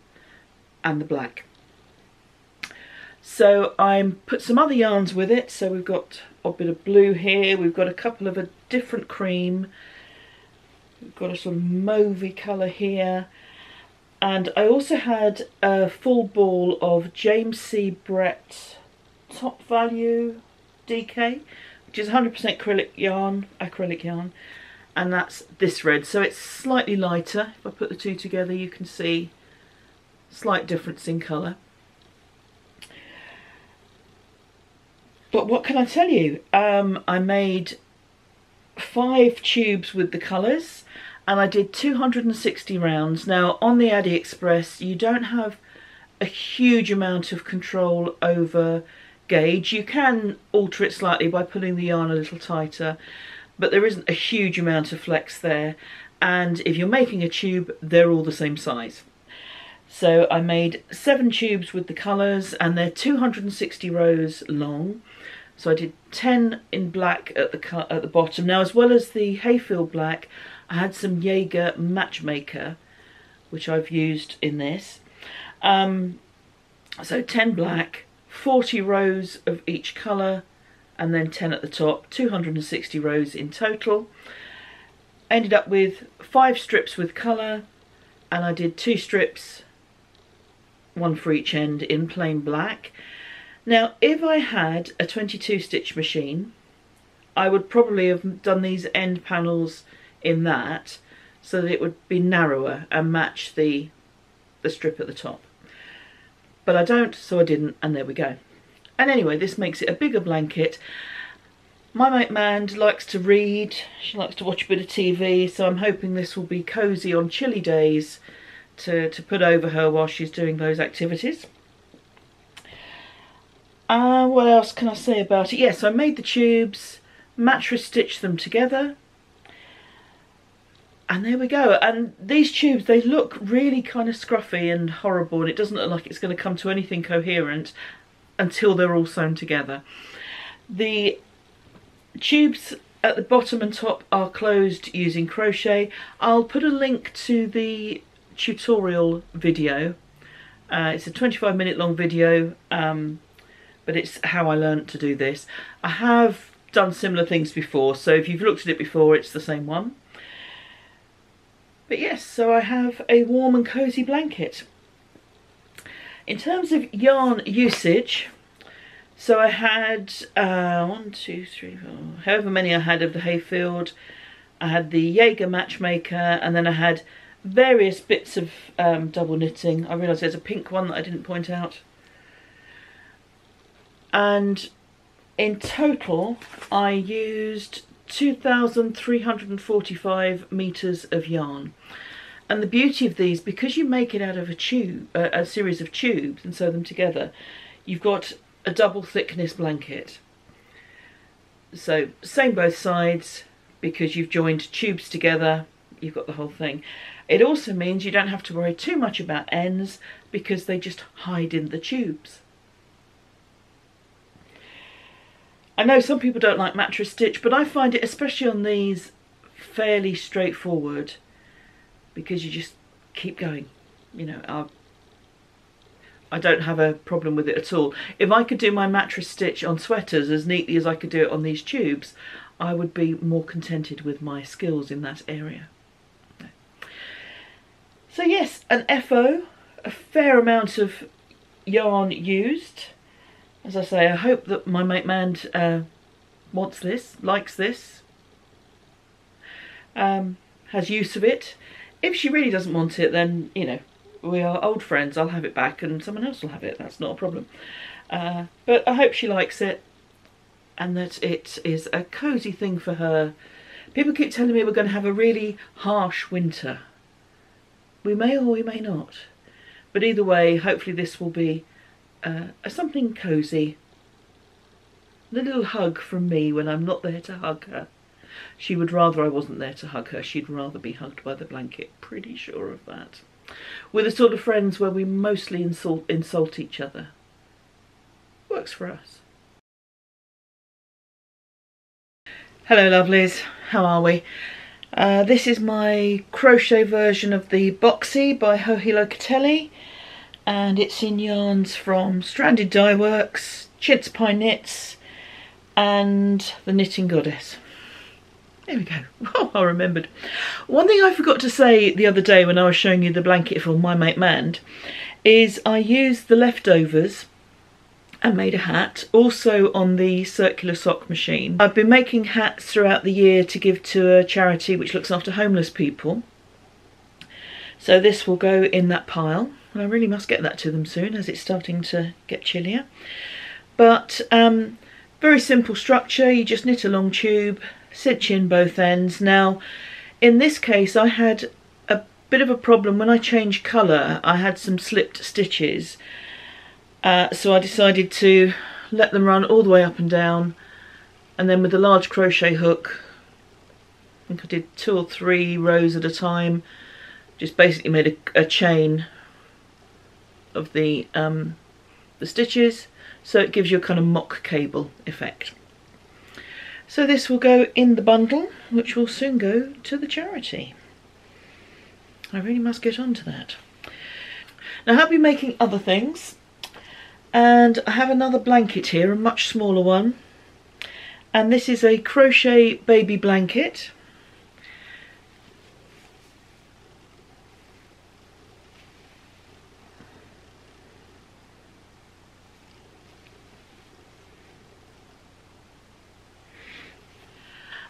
and the black. So I put some other yarns with it. So we've got a bit of blue here. We've got a couple of a different cream. We've got a sort of mauvey colour here. And I also had a full ball of James C. Brett Top Value DK, which is 100% acrylic yarn, acrylic yarn, and that's this red. So it's slightly lighter. If I put the two together, you can see slight difference in colour. But what can I tell you? Um, I made five tubes with the colours and I did 260 rounds. Now on the Addi Express you don't have a huge amount of control over gauge. You can alter it slightly by pulling the yarn a little tighter but there isn't a huge amount of flex there and if you're making a tube they're all the same size. So I made seven tubes with the colours and they're 260 rows long. So I did 10 in black at the at the bottom. Now as well as the Hayfield black I had some Jaeger Matchmaker, which I've used in this. Um, so 10 black, 40 rows of each colour, and then 10 at the top, 260 rows in total. Ended up with five strips with colour, and I did two strips, one for each end, in plain black. Now, if I had a 22 stitch machine, I would probably have done these end panels in that so that it would be narrower and match the, the strip at the top. But I don't, so I didn't, and there we go. And anyway, this makes it a bigger blanket. My mate Mand likes to read, she likes to watch a bit of TV, so I'm hoping this will be cosy on chilly days to, to put over her while she's doing those activities. Uh, what else can I say about it? Yes, I made the tubes, mattress stitched them together, and there we go and these tubes they look really kind of scruffy and horrible and it doesn't look like it's going to come to anything coherent until they're all sewn together. The tubes at the bottom and top are closed using crochet. I'll put a link to the tutorial video. Uh, it's a 25 minute long video, um, but it's how I learned to do this. I have done similar things before, so if you've looked at it before, it's the same one. But yes, so I have a warm and cosy blanket. In terms of yarn usage, so I had uh, one, two, three, four, however many I had of the Hayfield. I had the Jaeger Matchmaker, and then I had various bits of um, double knitting. I realised there's a pink one that I didn't point out. And in total, I used 2,345 metres of yarn. And the beauty of these, because you make it out of a tube, uh, a series of tubes and sew them together, you've got a double thickness blanket. So same both sides, because you've joined tubes together, you've got the whole thing. It also means you don't have to worry too much about ends because they just hide in the tubes. I know some people don't like mattress stitch, but I find it, especially on these, fairly straightforward because you just keep going. You know, I, I don't have a problem with it at all. If I could do my mattress stitch on sweaters as neatly as I could do it on these tubes, I would be more contented with my skills in that area. So yes, an FO, a fair amount of yarn used. As I say, I hope that my mate uh, wants this, likes this, um, has use of it. If she really doesn't want it, then, you know, we are old friends. I'll have it back and someone else will have it. That's not a problem. Uh, but I hope she likes it and that it is a cosy thing for her. People keep telling me we're going to have a really harsh winter. We may or we may not. But either way, hopefully this will be uh, something cosy. A little hug from me when I'm not there to hug her. She would rather I wasn't there to hug her. She'd rather be hugged by the blanket. Pretty sure of that. We're the sort of friends where we mostly insult, insult each other. Works for us. Hello lovelies, how are we? Uh, this is my crochet version of the Boxy by Joji Locatelli and it's in yarns from Stranded Dyeworks, Chintz Pie Knits and The Knitting Goddess. There we go. Oh, I remembered. One thing I forgot to say the other day when I was showing you the blanket from My Mate Mand is I used the leftovers and made a hat, also on the circular sock machine. I've been making hats throughout the year to give to a charity which looks after homeless people. So this will go in that pile, and I really must get that to them soon as it's starting to get chillier. But um, very simple structure, you just knit a long tube, stitch in both ends. Now, in this case, I had a bit of a problem when I changed colour. I had some slipped stitches uh, so I decided to let them run all the way up and down and then with a large crochet hook, I think I did two or three rows at a time, just basically made a, a chain of the, um, the stitches so it gives you a kind of mock cable effect. So this will go in the bundle, which will soon go to the charity. I really must get on to that. Now I'll be making other things. And I have another blanket here, a much smaller one. And this is a crochet baby blanket.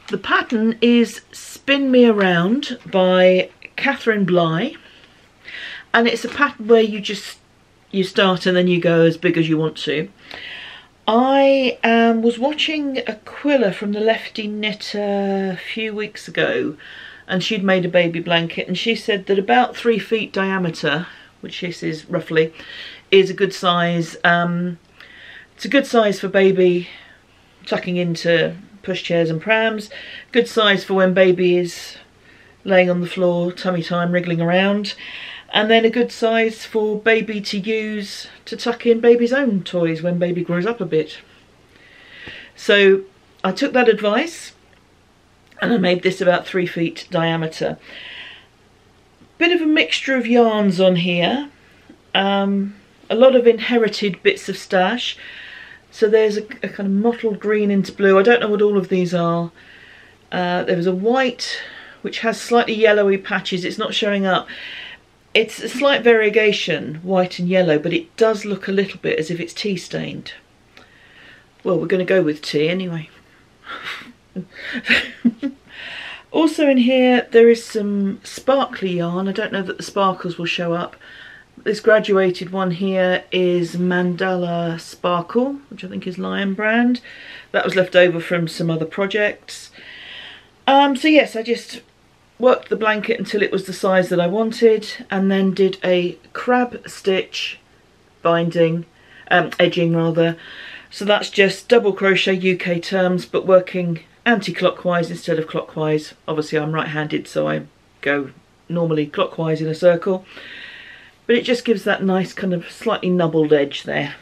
The pattern is Spin Me Around by Catherine Bly. And it's a pattern where you just you start and then you go as big as you want to. I um, was watching Aquila from the Lefty Knitter a few weeks ago and she'd made a baby blanket and she said that about three feet diameter, which this is roughly, is a good size. Um, it's a good size for baby tucking into pushchairs and prams. Good size for when baby is laying on the floor, tummy time, wriggling around. and then a good size for baby to use to tuck in baby's own toys when baby grows up a bit. So I took that advice and I made this about three feet diameter. Bit of a mixture of yarns on here, um, a lot of inherited bits of stash. So there's a, a, kind of mottled green into blue. I don't know what all of these are. Uh, there was a white which has slightly yellowy patches. It's not showing up. It's a slight variegation, white and yellow, but it does look a little bit as if it's tea stained. Well, we're going to go with tea anyway. also in here there is some sparkly yarn. I don't know that the sparkles will show up. This graduated one here is Mandala Sparkle, which I think is Lion brand. That was left over from some other projects. Um, so yes, I just worked the blanket until it was the size that I wanted and then did a crab stitch binding, um, edging rather. So that's just double crochet UK terms but working anti-clockwise instead of clockwise. Obviously I'm right-handed so I go normally clockwise in a circle. But it just gives that nice kind of slightly nubbled edge there.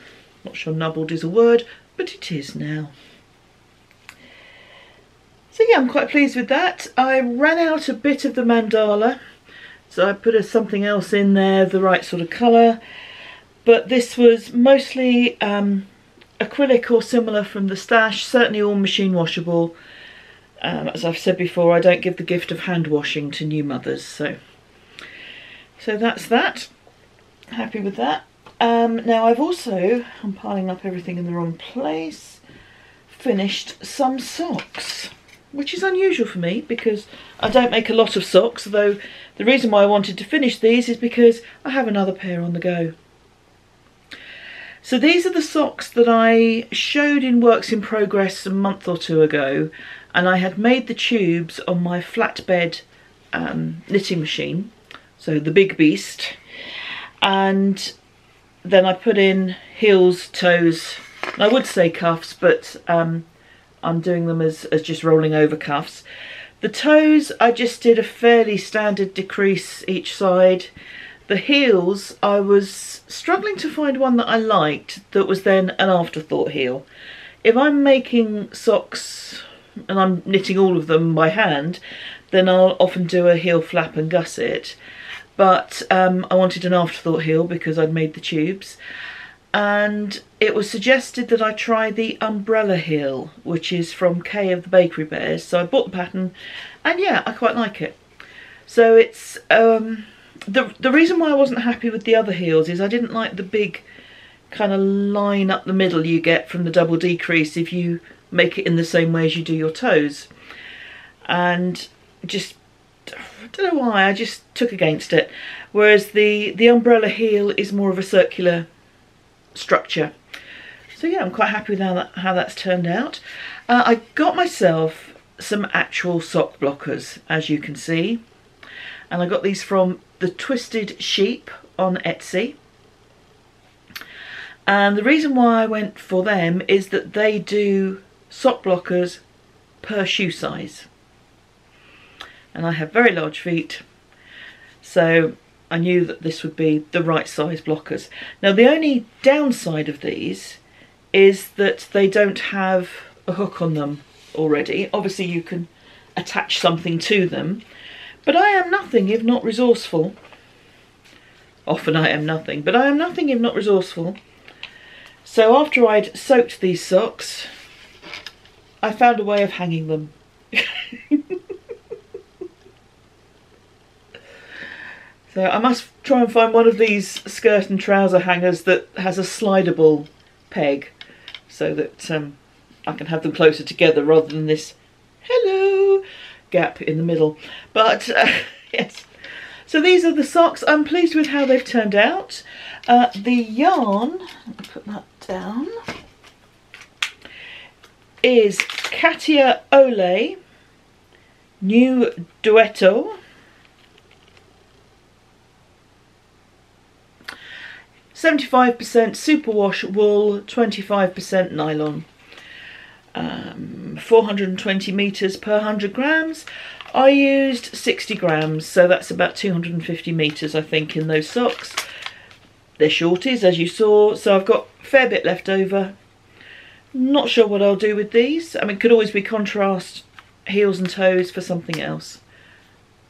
Not sure nubbled is a word, but it is now. So yeah, I'm quite pleased with that. I ran out a bit of the mandala, so I put a, something else in there, the right sort of colour. But this was mostly um, acrylic or similar from the stash, certainly all machine washable. Um, as I've said before, I don't give the gift of hand washing to new mothers, so so that's that. Happy with that. Um, now I've also, I'm piling up everything in the wrong place, finished some socks which is unusual for me because I don't make a lot of socks, though the reason why I wanted to finish these is because I have another pair on the go. So these are the socks that I showed in Works in Progress a month or two ago, and I had made the tubes on my flatbed um, knitting machine, so the big beast, and then I put in heels, toes, I would say cuffs, but um, I'm doing them as, as just rolling over cuffs. The toes, I just did a fairly standard decrease each side. The heels, I was struggling to find one that I liked that was then an afterthought heel. If I'm making socks and I'm knitting all of them by hand, then I'll often do a heel flap and gusset. But um, I wanted an afterthought heel because I'd made the tubes. And it was suggested that I try the umbrella heel which is from Kay of the Bakery Bears. So I bought the pattern and yeah I quite like it. So it's um, the the reason why I wasn't happy with the other heels is I didn't like the big kind of line up the middle you get from the double decrease if you make it in the same way as you do your toes. And just don't know why I just took against it whereas the the umbrella heel is more of a circular structure. So yeah, I'm quite happy with how, that, how that's turned out. Uh, I got myself some actual sock blockers, as you can see. And I got these from The Twisted Sheep on Etsy. And the reason why I went for them is that they do sock blockers per shoe size. And I have very large feet, so I knew that this would be the right size blockers. Now the only downside of these is that they don't have a hook on them already. Obviously you can attach something to them, but I am nothing if not resourceful. Often I am nothing, but I am nothing if not resourceful. So after I'd soaked these socks, I found a way of hanging them. So I must try and find one of these skirt and trouser hangers that has a slidable peg so that um, I can have them closer together rather than this hello gap in the middle. But uh, yes, so these are the socks. I'm pleased with how they've turned out. Uh, the yarn, put that down, is Katia Ole New Duetto 75% superwash wool, 25% nylon. Um, 420 meters per 100 grams. I used 60 grams, so that's about 250 metres, I think, in those socks. They're shorties, as you saw, so I've got a fair bit left over. Not sure what I'll do with these. I mean, could always be contrast heels and toes for something else.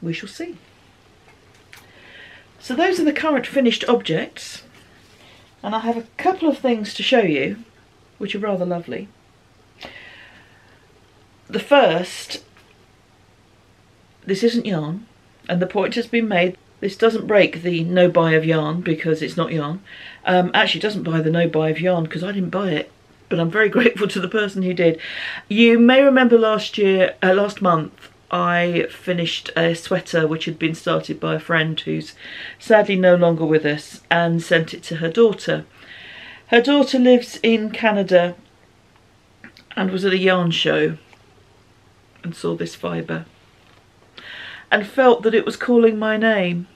We shall see. So those are the current finished objects. And I have a couple of things to show you, which are rather lovely. The first, this isn't yarn, and the point has been made this doesn't break the no buy of yarn because it's not yarn. Um, actually, doesn't buy the no buy of yarn because I didn't buy it, but I'm very grateful to the person who did. You may remember last year, uh, last month, I finished a sweater which had been started by a friend who's sadly no longer with us and sent it to her daughter. Her daughter lives in Canada and was at a yarn show and saw this fibre and felt that it was calling my name.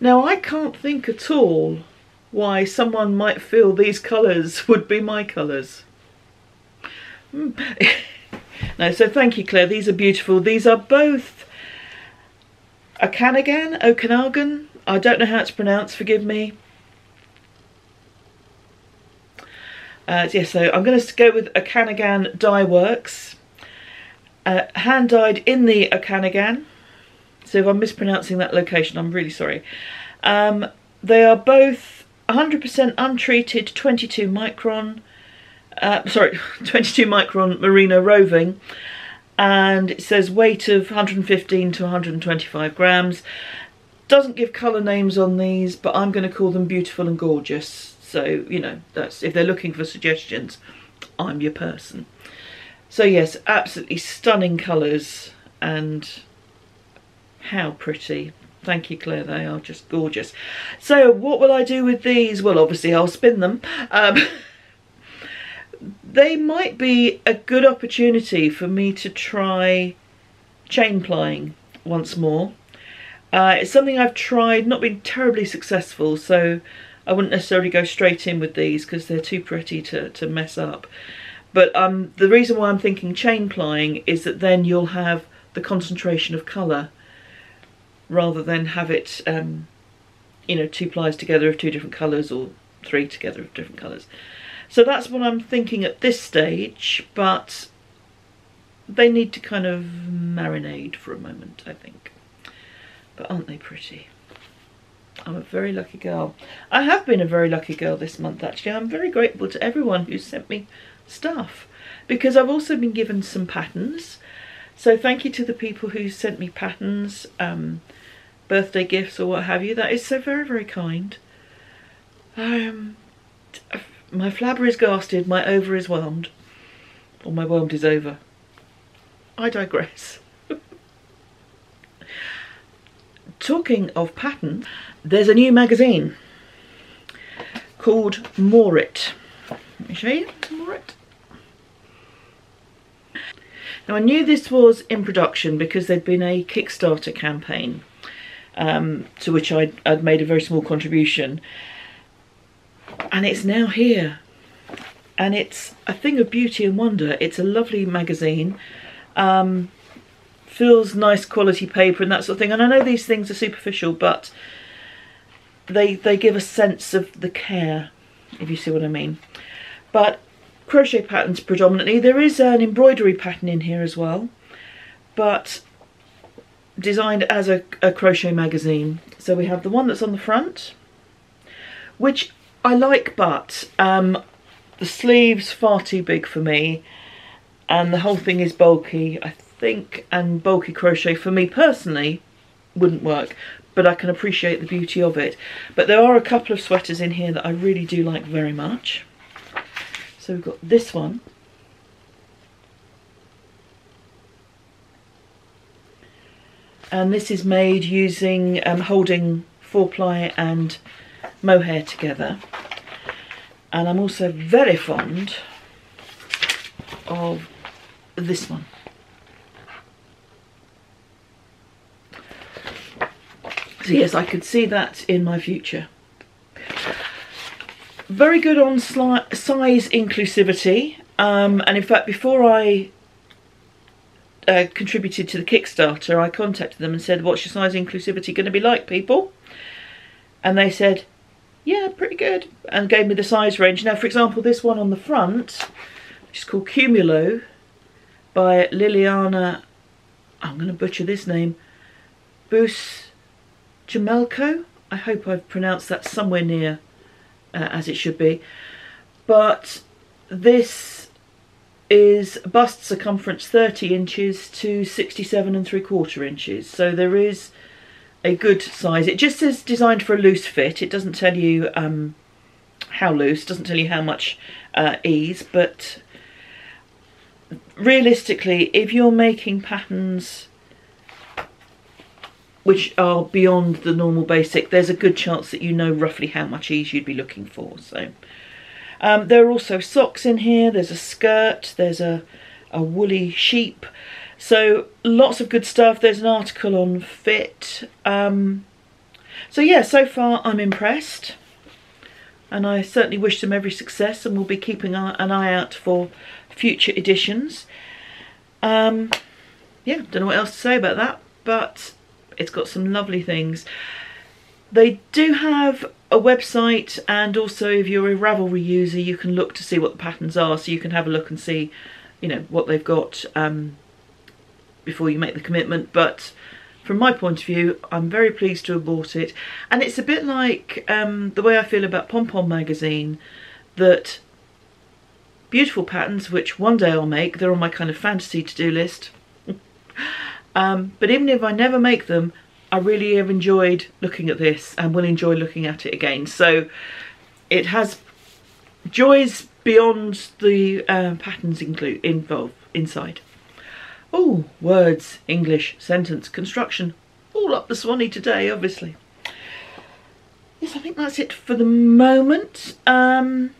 Now I can't think at all why someone might feel these colours would be my colours. Hmm. No, so thank you Claire, these are beautiful. These are both Okanagan, Okanagan, I don't know how it's pronounced, forgive me. Uh, yeah, so I'm going to go with Okanagan Dye Works. Uh, hand dyed in the Okanagan. So if I'm mispronouncing that location, I'm really sorry. Um, they are both 100% untreated 22 micron, uh, sorry, 22 micron merino roving. And it says weight of 115 to 125 grams. Doesn't give colour names on these, but I'm going to call them beautiful and gorgeous. So, you know, that's if they're looking for suggestions, I'm your person. So yes, absolutely stunning colours and how pretty. Thank you, Claire. They are just gorgeous. So what will I do with these? Well, obviously I'll spin them. Um, they might be a good opportunity for me to try chain plying once more. Uh, it's something I've tried, not been terribly successful, so I wouldn't necessarily go straight in with these because they're too pretty to, to mess up. But um, the reason why I'm thinking chain plying is that then you'll have the concentration of colour rather than have it, um, you know, two plies together of two different colours or three together of different colours. So that's what I'm thinking at this stage, but they need to kind of marinade for a moment, I think. But aren't they pretty? I'm a very lucky girl. I have been a very lucky girl this month, actually. I'm very grateful to everyone who sent me stuff because I've also been given some patterns. So thank you to the people who sent me patterns, um, birthday gifts or what have you. That is so very, very kind. Um, my flabber is gasted, my over is whelmed. Or my whelmed is over. I digress. Talking of pattern, there's a new magazine called Moorit. Let me show you, Moorit. Now I knew this was in production because there'd been a Kickstarter campaign um, to which I'd, I'd made a very small contribution and it's now here and it's a thing of beauty and wonder. It's a lovely magazine, um, feels nice quality paper and that sort of thing and I know these things are superficial but they, they give a sense of the care if you see what I mean. But crochet patterns predominantly. There is an embroidery pattern in here as well, but designed as a, a crochet magazine. So we have the one that's on the front, which I like, but um, the sleeve's far too big for me, and the whole thing is bulky, I think, and bulky crochet for me personally wouldn't work, but I can appreciate the beauty of it. But there are a couple of sweaters in here that I really do like very much. So we've got this one. And this is made using um, holding four ply and mohair together. And I'm also very fond of this one. So yes, I could see that in my future. Very good on size inclusivity. Um, and in fact, before I uh, contributed to the Kickstarter, I contacted them and said, "What's your size inclusivity going to be like, people?" And they said, "Yeah, pretty good," and gave me the size range. Now, for example, this one on the front, which is called Cumulo by Liliana. I'm going to butcher this name. Bus Jamelko. I hope I've pronounced that somewhere near uh, as it should be. But this is bust circumference 30 inches to 67 and 3 quarter inches. So there is a good size. It just says designed for a loose fit. It doesn't tell you um, how loose, doesn't tell you how much uh, ease, but realistically, if you're making patterns which are beyond the normal basic, there's a good chance that you know roughly how much ease you'd be looking for. So um, there are also socks in here. There's a skirt. There's a, a woolly sheep. So lots of good stuff. There's an article on fit. Um, so yeah, so far I'm impressed. And I certainly wish them every success and we'll be keeping an eye out for future editions. Um, yeah, don't know what else to say about that, but it's got some lovely things. They do have a website and also if you're a Ravelry user you can look to see what the patterns are so you can have a look and see you know what they've got um, before you make the commitment but from my point of view I'm very pleased to have bought it and it's a bit like um, the way I feel about Pom Pom magazine that beautiful patterns which one day I'll make they're on my kind of fantasy to-do list um, but even if I never make them I really have enjoyed looking at this and will enjoy looking at it again. So it has joys beyond the uh, patterns include involved inside. Oh, words, English, sentence, construction, all up the swanny today, obviously. Yes, I think that's it for the moment. Um,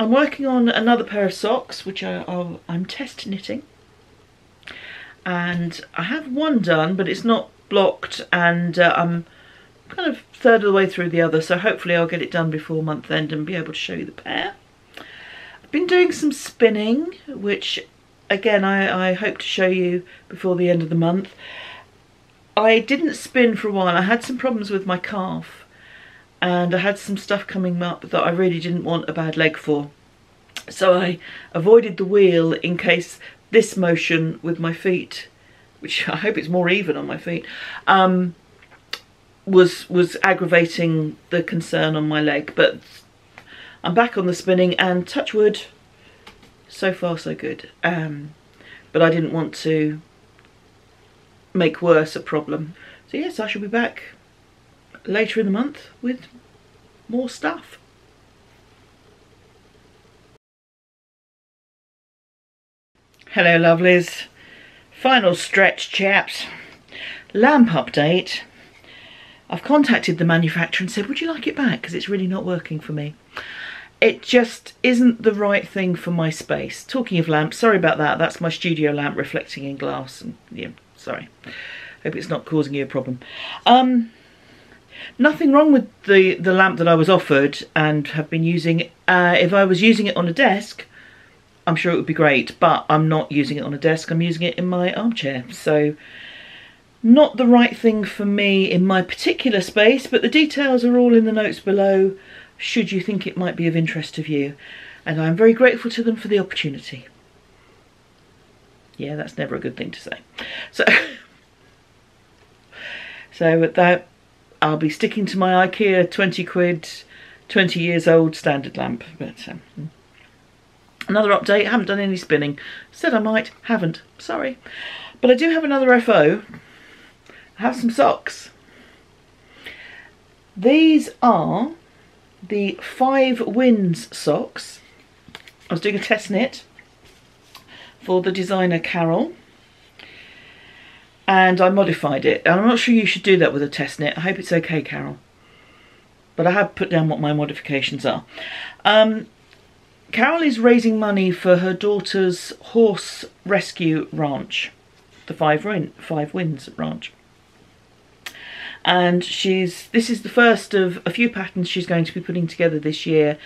I'm working on another pair of socks, which I, am test knitting. And I have one done, but it's not blocked and uh, I'm kind of third of the way through the other so hopefully I'll get it done before month end and be able to show you the pair. I've been doing some spinning which again I, I hope to show you before the end of the month. I didn't spin for a while, I had some problems with my calf and I had some stuff coming up that I really didn't want a bad leg for. So I avoided the wheel in case this motion with my feet which I hope it's more even on my feet, um, was was aggravating the concern on my leg. But I'm back on the spinning and touch wood, so far so good. Um, but I didn't want to make worse a problem. So yes, I shall be back later in the month with more stuff. Hello lovelies. Final stretch, chaps. Lamp update. I've contacted the manufacturer and said, would you like it back? Because it's really not working for me. It just isn't the right thing for my space. Talking of lamps, sorry about that. That's my studio lamp reflecting in glass. And yeah, sorry. Hope it's not causing you a problem. Um, nothing wrong with the, the lamp that I was offered and have been using. Uh, if I was using it on a desk, I'm sure it would be great, but I'm not using it on a desk, I'm using it in my armchair. So not the right thing for me in my particular space, but the details are all in the notes below should you think it might be of interest to you. And I'm very grateful to them for the opportunity. Yeah, that's never a good thing to say. So, so with that, I'll be sticking to my IKEA 20 quid, 20 years old standard lamp. But um, Another update, haven't done any spinning. Said I might, haven't, sorry. But I do have another FO. I have some socks. These are the Five Winds socks. I was doing a test knit for the designer Carol and I modified it. And I'm not sure you should do that with a test knit. I hope it's okay, Carol. But I have put down what my modifications are. Um, Carol is raising money for her daughter's horse rescue ranch, the Five, Win Five Winds Ranch. And she's this is the first of a few patterns she's going to be putting together this year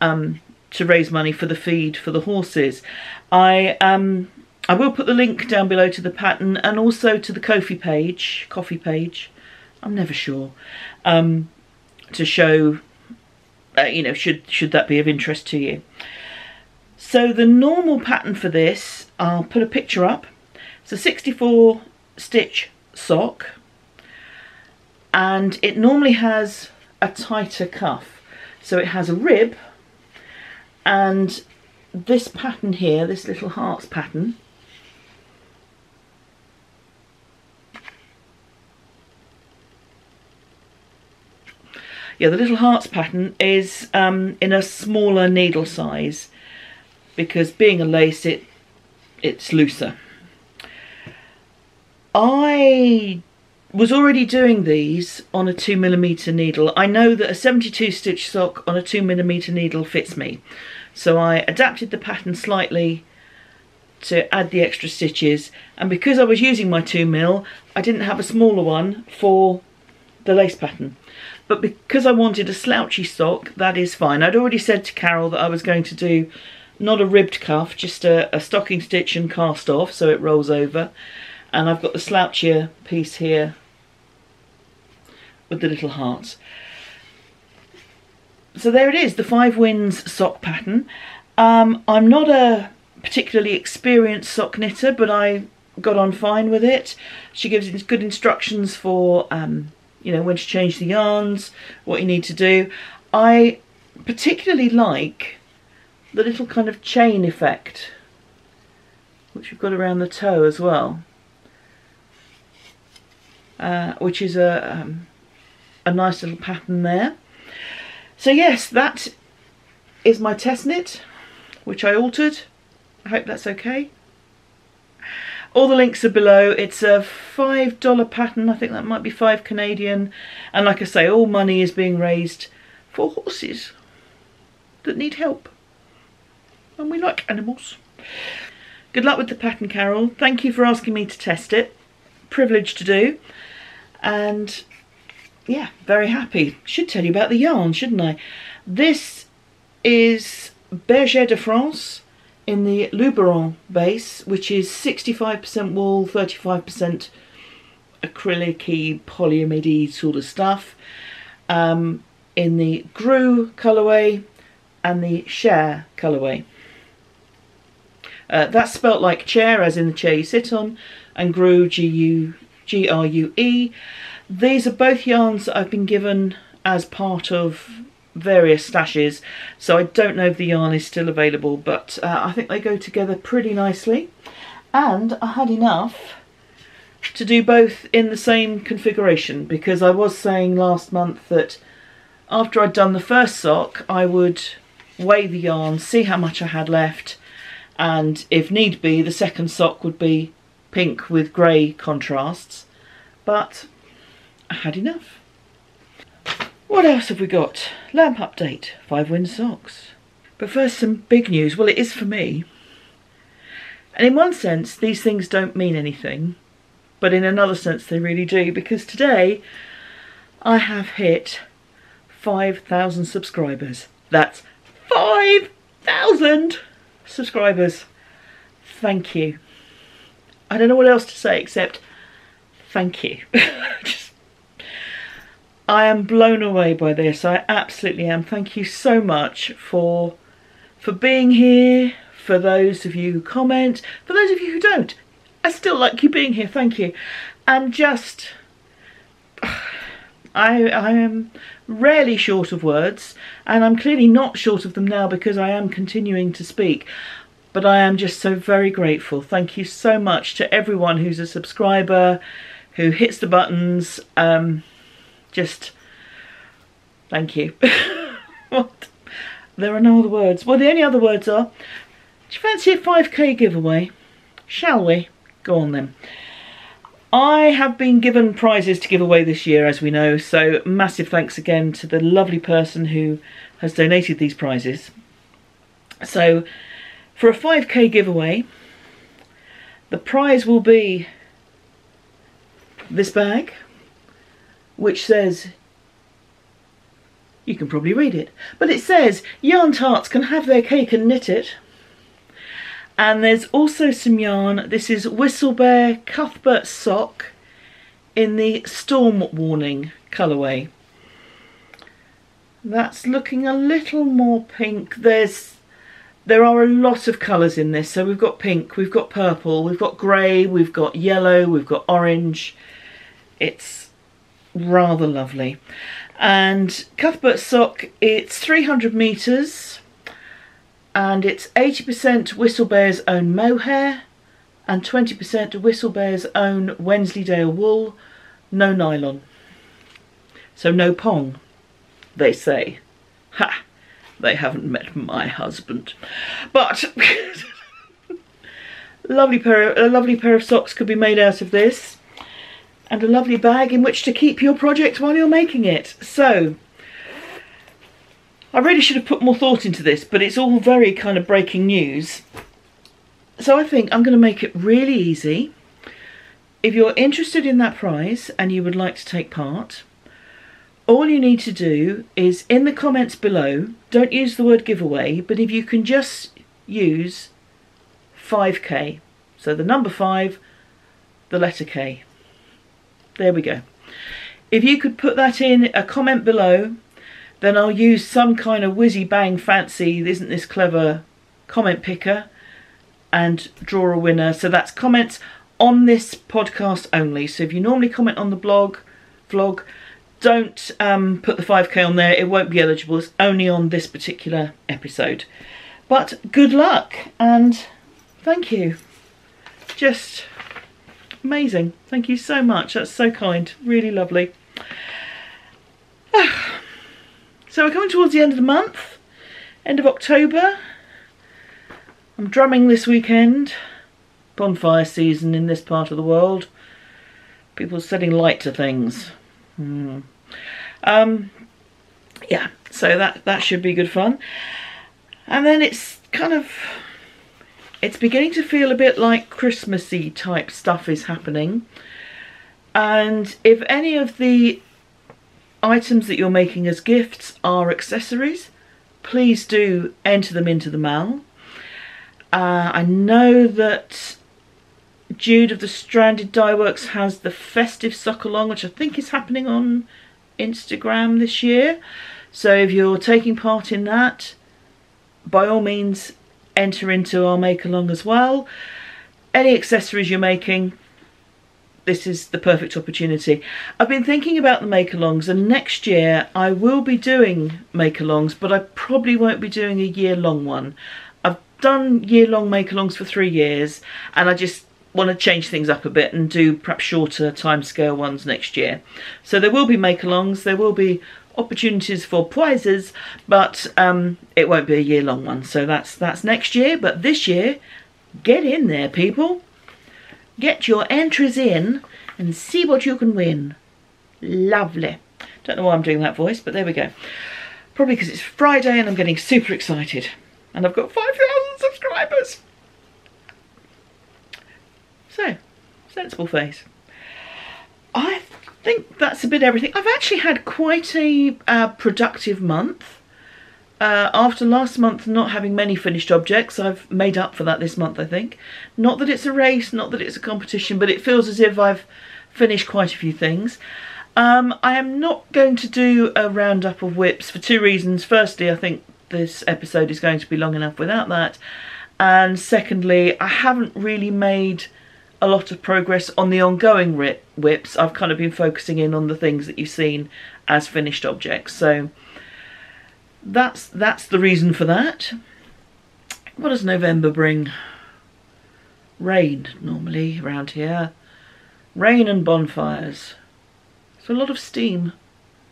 um, to raise money for the feed for the horses. I um, I will put the link down below to the pattern and also to the Ko-fi page, coffee page, I'm never sure, um, to show, uh, you know, should, should that be of interest to you. So the normal pattern for this, I'll put a picture up. It's a 64 stitch sock and it normally has a tighter cuff. So it has a rib and this pattern here, this little hearts pattern, yeah, the little hearts pattern is um, in a smaller needle size because being a lace, it it's looser. I was already doing these on a 2mm needle. I know that a 72 stitch sock on a 2mm needle fits me. So I adapted the pattern slightly to add the extra stitches and because I was using my 2mm I didn't have a smaller one for the lace pattern but because I wanted a slouchy sock that is fine. I'd already said to Carol that I was going to do not a ribbed cuff just a, a stocking stitch and cast off so it rolls over and I've got the slouchier piece here with the little hearts. So there it is, the Five Winds sock pattern. Um, I'm not a particularly experienced sock knitter, but I got on fine with it. She gives good instructions for, um, you know, when to change the yarns, what you need to do. I particularly like the little kind of chain effect, which we've got around the toe as well, uh, which is a, um, a nice little pattern there. So yes, that is my test knit, which I altered. I hope that's okay. All the links are below. It's a $5 pattern. I think that might be 5 Canadian. And like I say, all money is being raised for horses that need help. And we like animals. Good luck with the pattern, Carol. Thank you for asking me to test it. Privileged to do. And yeah, very happy. Should tell you about the yarn, shouldn't I? This is Bergère de France in the Luberon base, which is 65% wool, 35% acrylic polyamide sort of stuff. Um, in the Grue colourway and the Chair colourway. Uh, that's spelt like chair, as in the chair you sit on, and Grue, G-U, G-R-U-E. These are both yarns I've been given as part of various stashes so I don't know if the yarn is still available but uh, I think they go together pretty nicely. And I had enough to do both in the same configuration because I was saying last month that after I'd done the first sock I would weigh the yarn, see how much I had left and if need be the second sock would be pink with grey contrasts. But I had enough. What else have we got? Lamp update, Five Wind Socks. But first some big news, well it is for me. And in one sense these things don't mean anything, but in another sense they really do because today I have hit 5,000 subscribers. That's 5,000 subscribers. Thank you. I don't know what else to say except thank you. Just, I am blown away by this. I absolutely am. Thank you so much for for being here, for those of you who comment, for those of you who don't. I still like you being here. Thank you. And just I, I am rarely short of words and I'm clearly not short of them now because I am continuing to speak but I am just so very grateful. Thank you so much to everyone who's a subscriber, who hits the buttons. Um, just thank you. what? There are no other words. Well, the only other words are, do you fancy a 5k giveaway? Shall we? Go on then. I have been given prizes to give away this year, as we know, so massive thanks again to the lovely person who has donated these prizes. So, for a 5k giveaway, the prize will be this bag, which says, you can probably read it, but it says, yarn tarts can have their cake and knit it. And there's also some yarn. This is Whistlebare Cuthbert Sock in the Storm Warning colourway. That's looking a little more pink. There's there are a lot of colours in this. So we've got pink, we've got purple, we've got grey, we've got yellow, we've got orange. It's rather lovely. And Cuthbert sock, it's 300 metres and it's 80% Whistlebare's own mohair and 20% Whistlebare's own Wensleydale wool, no nylon. So no pong, they say. Ha! They haven't met my husband. But lovely pair, a lovely pair of socks could be made out of this. And a lovely bag in which to keep your project while you're making it. So, I really should have put more thought into this, but it's all very kind of breaking news. So I think I'm going to make it really easy. If you're interested in that prize and you would like to take part, all you need to do is in the comments below, don't use the word giveaway, but if you can just use 5k. So the number 5, the letter K. There we go. If you could put that in a comment below then I'll use some kind of whizzy bang fancy, isn't this clever comment picker and draw a winner. So that's comments on this podcast only. So if you normally comment on the blog, vlog, don't um, put the 5k on there. It won't be eligible. It's only on this particular episode. But good luck and thank you. Just amazing. Thank you so much. That's so kind. Really lovely. So we're coming towards the end of the month, end of October. I'm drumming this weekend. Bonfire season in this part of the world. People setting light to things. Hmm. Um, yeah, so that, that should be good fun. And then it's kind of, it's beginning to feel a bit like Christmassy type stuff is happening. And if any of the items that you're making as gifts are accessories, please do enter them into the MAL. Uh, I know that Jude of the Stranded Dyeworks has the festive sock along, which I think is happening on Instagram this year. So if you're taking part in that, by all means, enter into our make along as well. Any accessories you're making, this is the perfect opportunity. I've been thinking about the make-alongs and next year I will be doing make-alongs but I probably won't be doing a year-long one. I've done year-long make-alongs for three years and I just want to change things up a bit and do perhaps shorter timescale ones next year. So there will be make-alongs, there will be opportunities for prizes but um, it won't be a year-long one so that's that's next year but this year get in there people Get your entries in and see what you can win. Lovely. Don't know why I'm doing that voice, but there we go. Probably because it's Friday and I'm getting super excited. And I've got 5,000 subscribers. So, sensible face. I think that's a bit everything. I've actually had quite a uh, productive month. Uh, after last month not having many finished objects, I've made up for that this month, I think. Not that it's a race, not that it's a competition, but it feels as if I've finished quite a few things. Um, I am not going to do a roundup of WIPs for two reasons. Firstly, I think this episode is going to be long enough without that. And secondly, I haven't really made a lot of progress on the ongoing WIPs. I've kind of been focusing in on the things that you've seen as finished objects. So that's that's the reason for that. What does November bring? Rain, normally, around here. Rain and bonfires. So a lot of steam.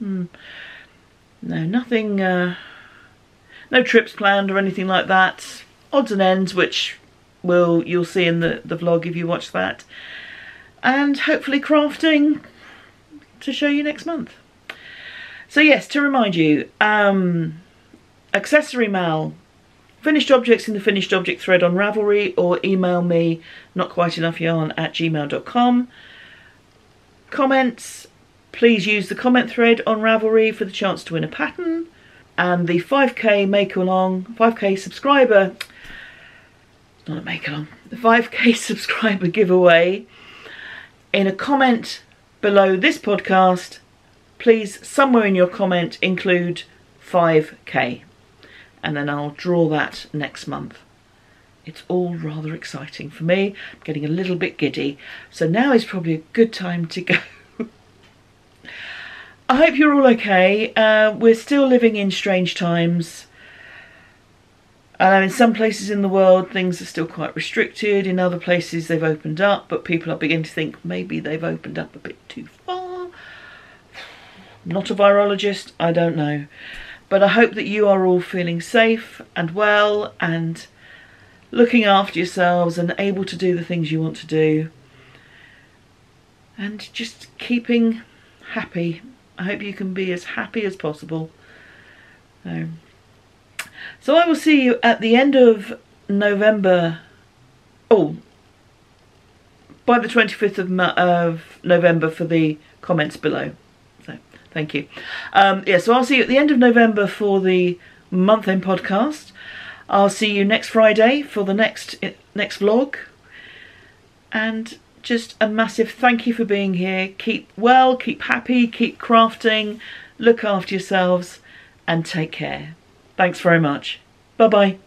Hmm. No, nothing, uh, no trips planned or anything like that. Odds and ends, which will you'll see in the, the vlog if you watch that. And hopefully crafting to show you next month. So yes, to remind you, um, accessory MAL, finished objects in the finished object thread on Ravelry or email me not quite enough yarn at gmail.com. Comments, please use the comment thread on Ravelry for the chance to win a pattern. And the 5k make along, 5k subscriber, not make along, the 5k subscriber giveaway. In a comment below this podcast, please somewhere in your comment include 5k and then I'll draw that next month. It's all rather exciting for me. I'm getting a little bit giddy. So now is probably a good time to go. I hope you're all okay. Uh, we're still living in strange times. Uh, in some places in the world, things are still quite restricted. In other places, they've opened up, but people are beginning to think maybe they've opened up a bit too far. Not a virologist, I don't know. But I hope that you are all feeling safe and well and looking after yourselves and able to do the things you want to do. And just keeping happy. I hope you can be as happy as possible. Um, so I will see you at the end of November. Oh, by the 25th of, of November for the comments below. So thank you. Um, yeah, so I'll see you at the end of November for the month end podcast. I'll see you next Friday for the next next vlog. And just a massive thank you for being here. Keep well, keep happy, keep crafting, look after yourselves and take care. Thanks very much. Bye bye.